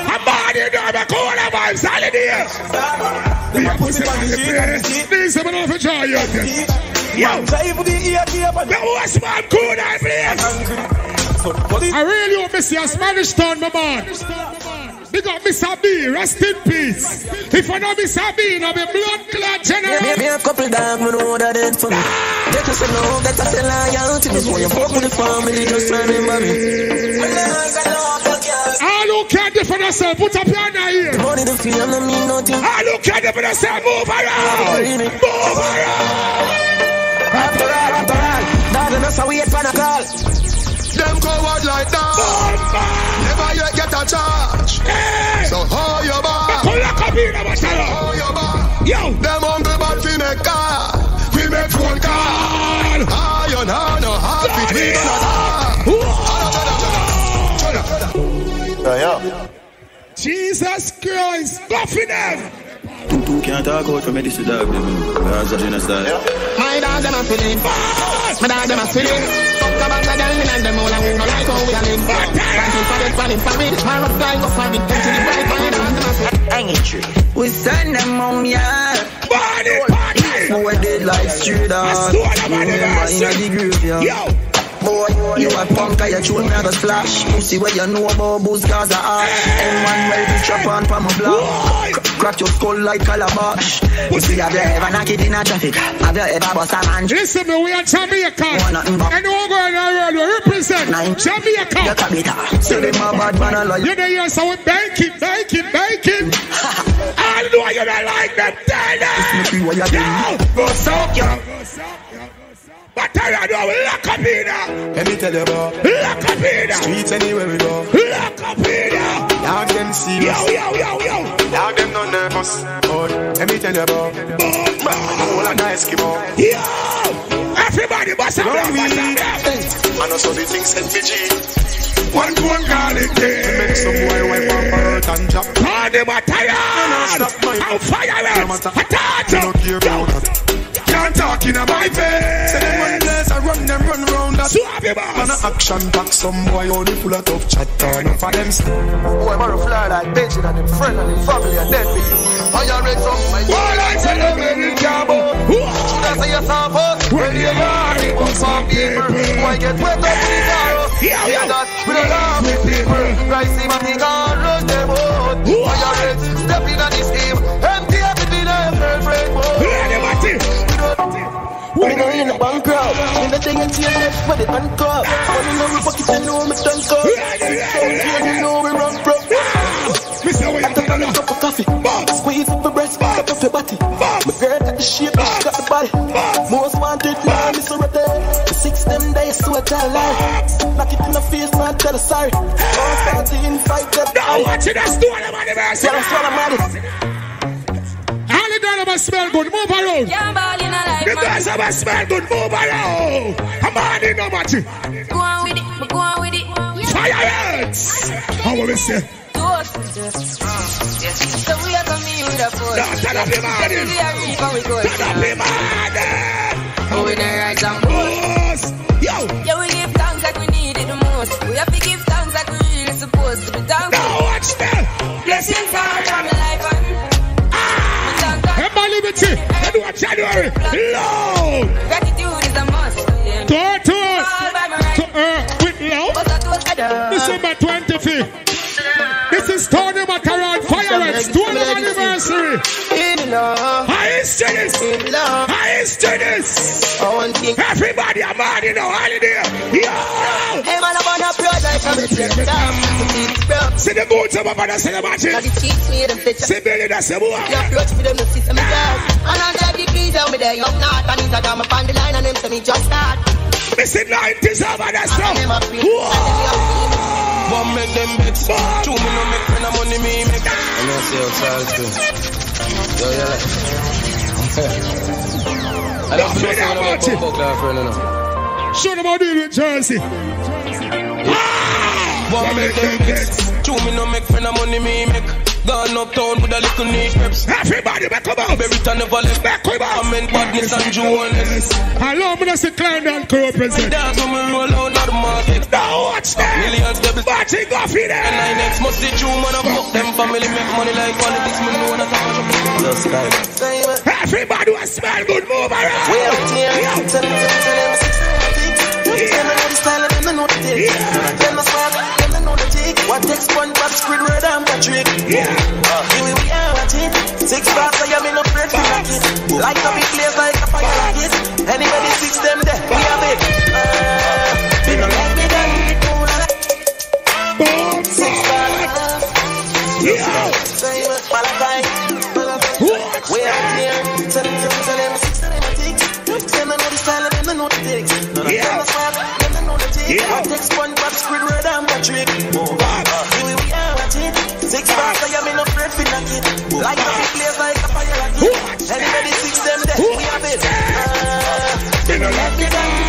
S6: I'm bad in there, the cool vibes all in here.
S8: Them a pussy on the street.
S6: These are not for joy yet.
S8: Yo, drive the ear here, but
S6: the worst man cool I please. I really hope to see a Spanish town, my man. Big up Mr. B, rest in peace. If I know Mr. B, I'll be blood clot general.
S12: Me, me a couple dog, me know that it for me. They just know that I say loyalty. Before you fuck with the family, just remember me.
S6: All who can't defend ah, yourself, put up your hand here.
S12: Money to feel, no mean nothing.
S6: All who can't defend yourself, move around. Move around.
S12: After all, after all, dog, that's how we hit for the call.
S17: Them coward like that. Never yet get a charge. So hold your bar.
S6: Pull up a beat,
S17: Hold your bar.
S6: Yo.
S17: Them hungry bad fi make car. We make phone call. Iron hand ah, no half it we gonna
S6: Jesus Christ, go for them.
S10: Two can't talk out from me, this is dog, baby. That's a genocide.
S15: My dog them a feeling. My dog them a feeling. Fuck the bag of girl in and them all and we no like how we a live. Fighting for it, fighting for it. My rough guy go for it. Empty the bright, my dog them a feeling. Hanging tree. We send them home, yeah.
S6: Body, body.
S15: Boy dead like straight dog. Remember in the graveyard.
S6: Yo.
S15: Boy, you a punk, I shoot me a go splash. Pussy where you know about booze, cause I are. M1 well to chop on from a block. Crack your skull like calabash. Pussy, have you ever knocked it in a traffic? Have you ever bust a man?
S6: Listen, me, we are Jamaican.
S15: Want nothing but-
S6: And we're going around, we represent Jamaica.
S15: You can be that. Say them a bad man, I like
S6: You know, yes, so we baking, baking, baking. I know you don't like them, tell them.
S15: what you
S6: Yo, go soak, yo. But tell you, no, lock up in there.
S2: Let me tell you about
S6: Lock up in there.
S2: streets anywhere we go.
S6: Lock up in there.
S2: Dog them serious.
S6: Yo, yo, yo, yo.
S2: Dog them no nervous. But let me tell you about the whole of the Eskimo.
S6: Yo, everybody, bust up,
S2: Long
S6: bust
S2: weed.
S6: up.
S2: And also the things sent me G.
S6: One to one garlic
S2: Make some boy wipe up her earth and drop.
S6: Call them a tired.
S2: stop my-
S6: How fire
S2: No
S6: else.
S2: matter.
S6: A touch.
S2: I
S6: Can't talk in my face.
S2: Say them run place, I run them run round that.
S6: So have you, boss.
S2: Man a action back, some boy only full of tough chatter. Enough of them
S15: Boy, borrow fly like bitch and them friend and them family and them I you read from my
S6: All I tell them in the cabo.
S15: Should I say yes, I'm up?
S6: When you are, it was some people.
S15: Boy, get wet up in the car
S6: Yeah,
S15: Yeah,
S6: yeah.
S15: that we don't laugh with people Right, see my thing on, run them out Why you read? Step in on this team In the thing and see next for the uncut When you know we pocket you know me done cut You know we run broke
S6: Mr. William,
S15: After that, cup of coffee. Squeeze up your breast, cup up your body. My girl got the shape, she got the body. Most wanted, man, Miss Rete. The six them days, so I tell a lie. Knock it in the face, man, tell her sorry. Don't start to invite that.
S6: Now watch it, that's doing them anniversary.
S15: Yeah, that's what I'm at.
S6: All girls must smell good, move around.
S13: Can't ball in a
S6: The girls must smell good, move around. Come on in, no matty.
S13: Go on with it, go on with it.
S6: Fire heads. How will?
S13: Toast. So we are coming with a force.
S6: No, turn up your.
S13: We are reap and we go.
S6: Turn up your man.
S13: Oh, we don't rise and boast.
S6: Yo.
S13: Yeah, we give thanks like we need it the most. We have to give thanks like we really supposed to be thankful.
S6: Now watch that.
S13: Blessings all from my life and
S6: Liberty. Edward January. Lord.
S13: gratitude is a must. Yeah.
S6: Go to
S13: All by my right.
S6: to earth with love.
S13: But I told you,
S6: December 25th. This is Tony Matterhorn Fireworks 12th anniversary. Highest to this. Highest to this. Everybody, I'm on in a holiday. Yo!
S15: Hey, man, I'm on a like I'm a.
S6: See the boots of my see the magic.
S15: Now the cheeks made them fit.
S6: See Billy, that's the boy.
S15: You approach me, them no system is ah. out. And I'm glad you please tell me there, you up north. And it's a damn up on the line and them say me just start.
S6: Missing 90s over that stuff.
S2: One make them vex. Two me no make when the money me make.
S10: I know see how Charles do. Yo, yo, like.
S3: I love to know someone about Buckler, friend, you know.
S13: Show them how to deal with Jersey.
S3: One make them kicks. Two me no make friend of money me make. Gone uptown with a little niche peps.
S6: Everybody back up out.
S3: Berry never left.
S6: Back up out.
S3: I'm in badness and Jones.
S6: Hello, me that's the clown and crew represent.
S3: Dance when me roll out of the market.
S6: Now watch that.
S3: Millions doubles.
S6: Watch it go for
S3: And I next must see true man. I fuck them family make money like politics. Me know that I'm Just kind
S6: Everybody who smell good, move around.
S15: We out here, tell them, tell them, tell them, Them know the style and them know the take. Them know swag, them know. What takes one pop Squidward and Patrick. Yeah. Here we are watching. Six bars, I am in a bread for like it. Like a big place, like a fire rocket. Anybody six them there, we have it. Uh, they don't like me then. Six bars. Yeah. Malachi. We out here, tell them, tell them, six of them a tick. Them know the style and them know the takes. None yeah. I take SpongeBob, Squidward, and Patrick. Oh, here we are at it. Six stars, I am in a friend for knock. Like the players, like a fire rocket. Anybody six them, there we have it. Uh, me down.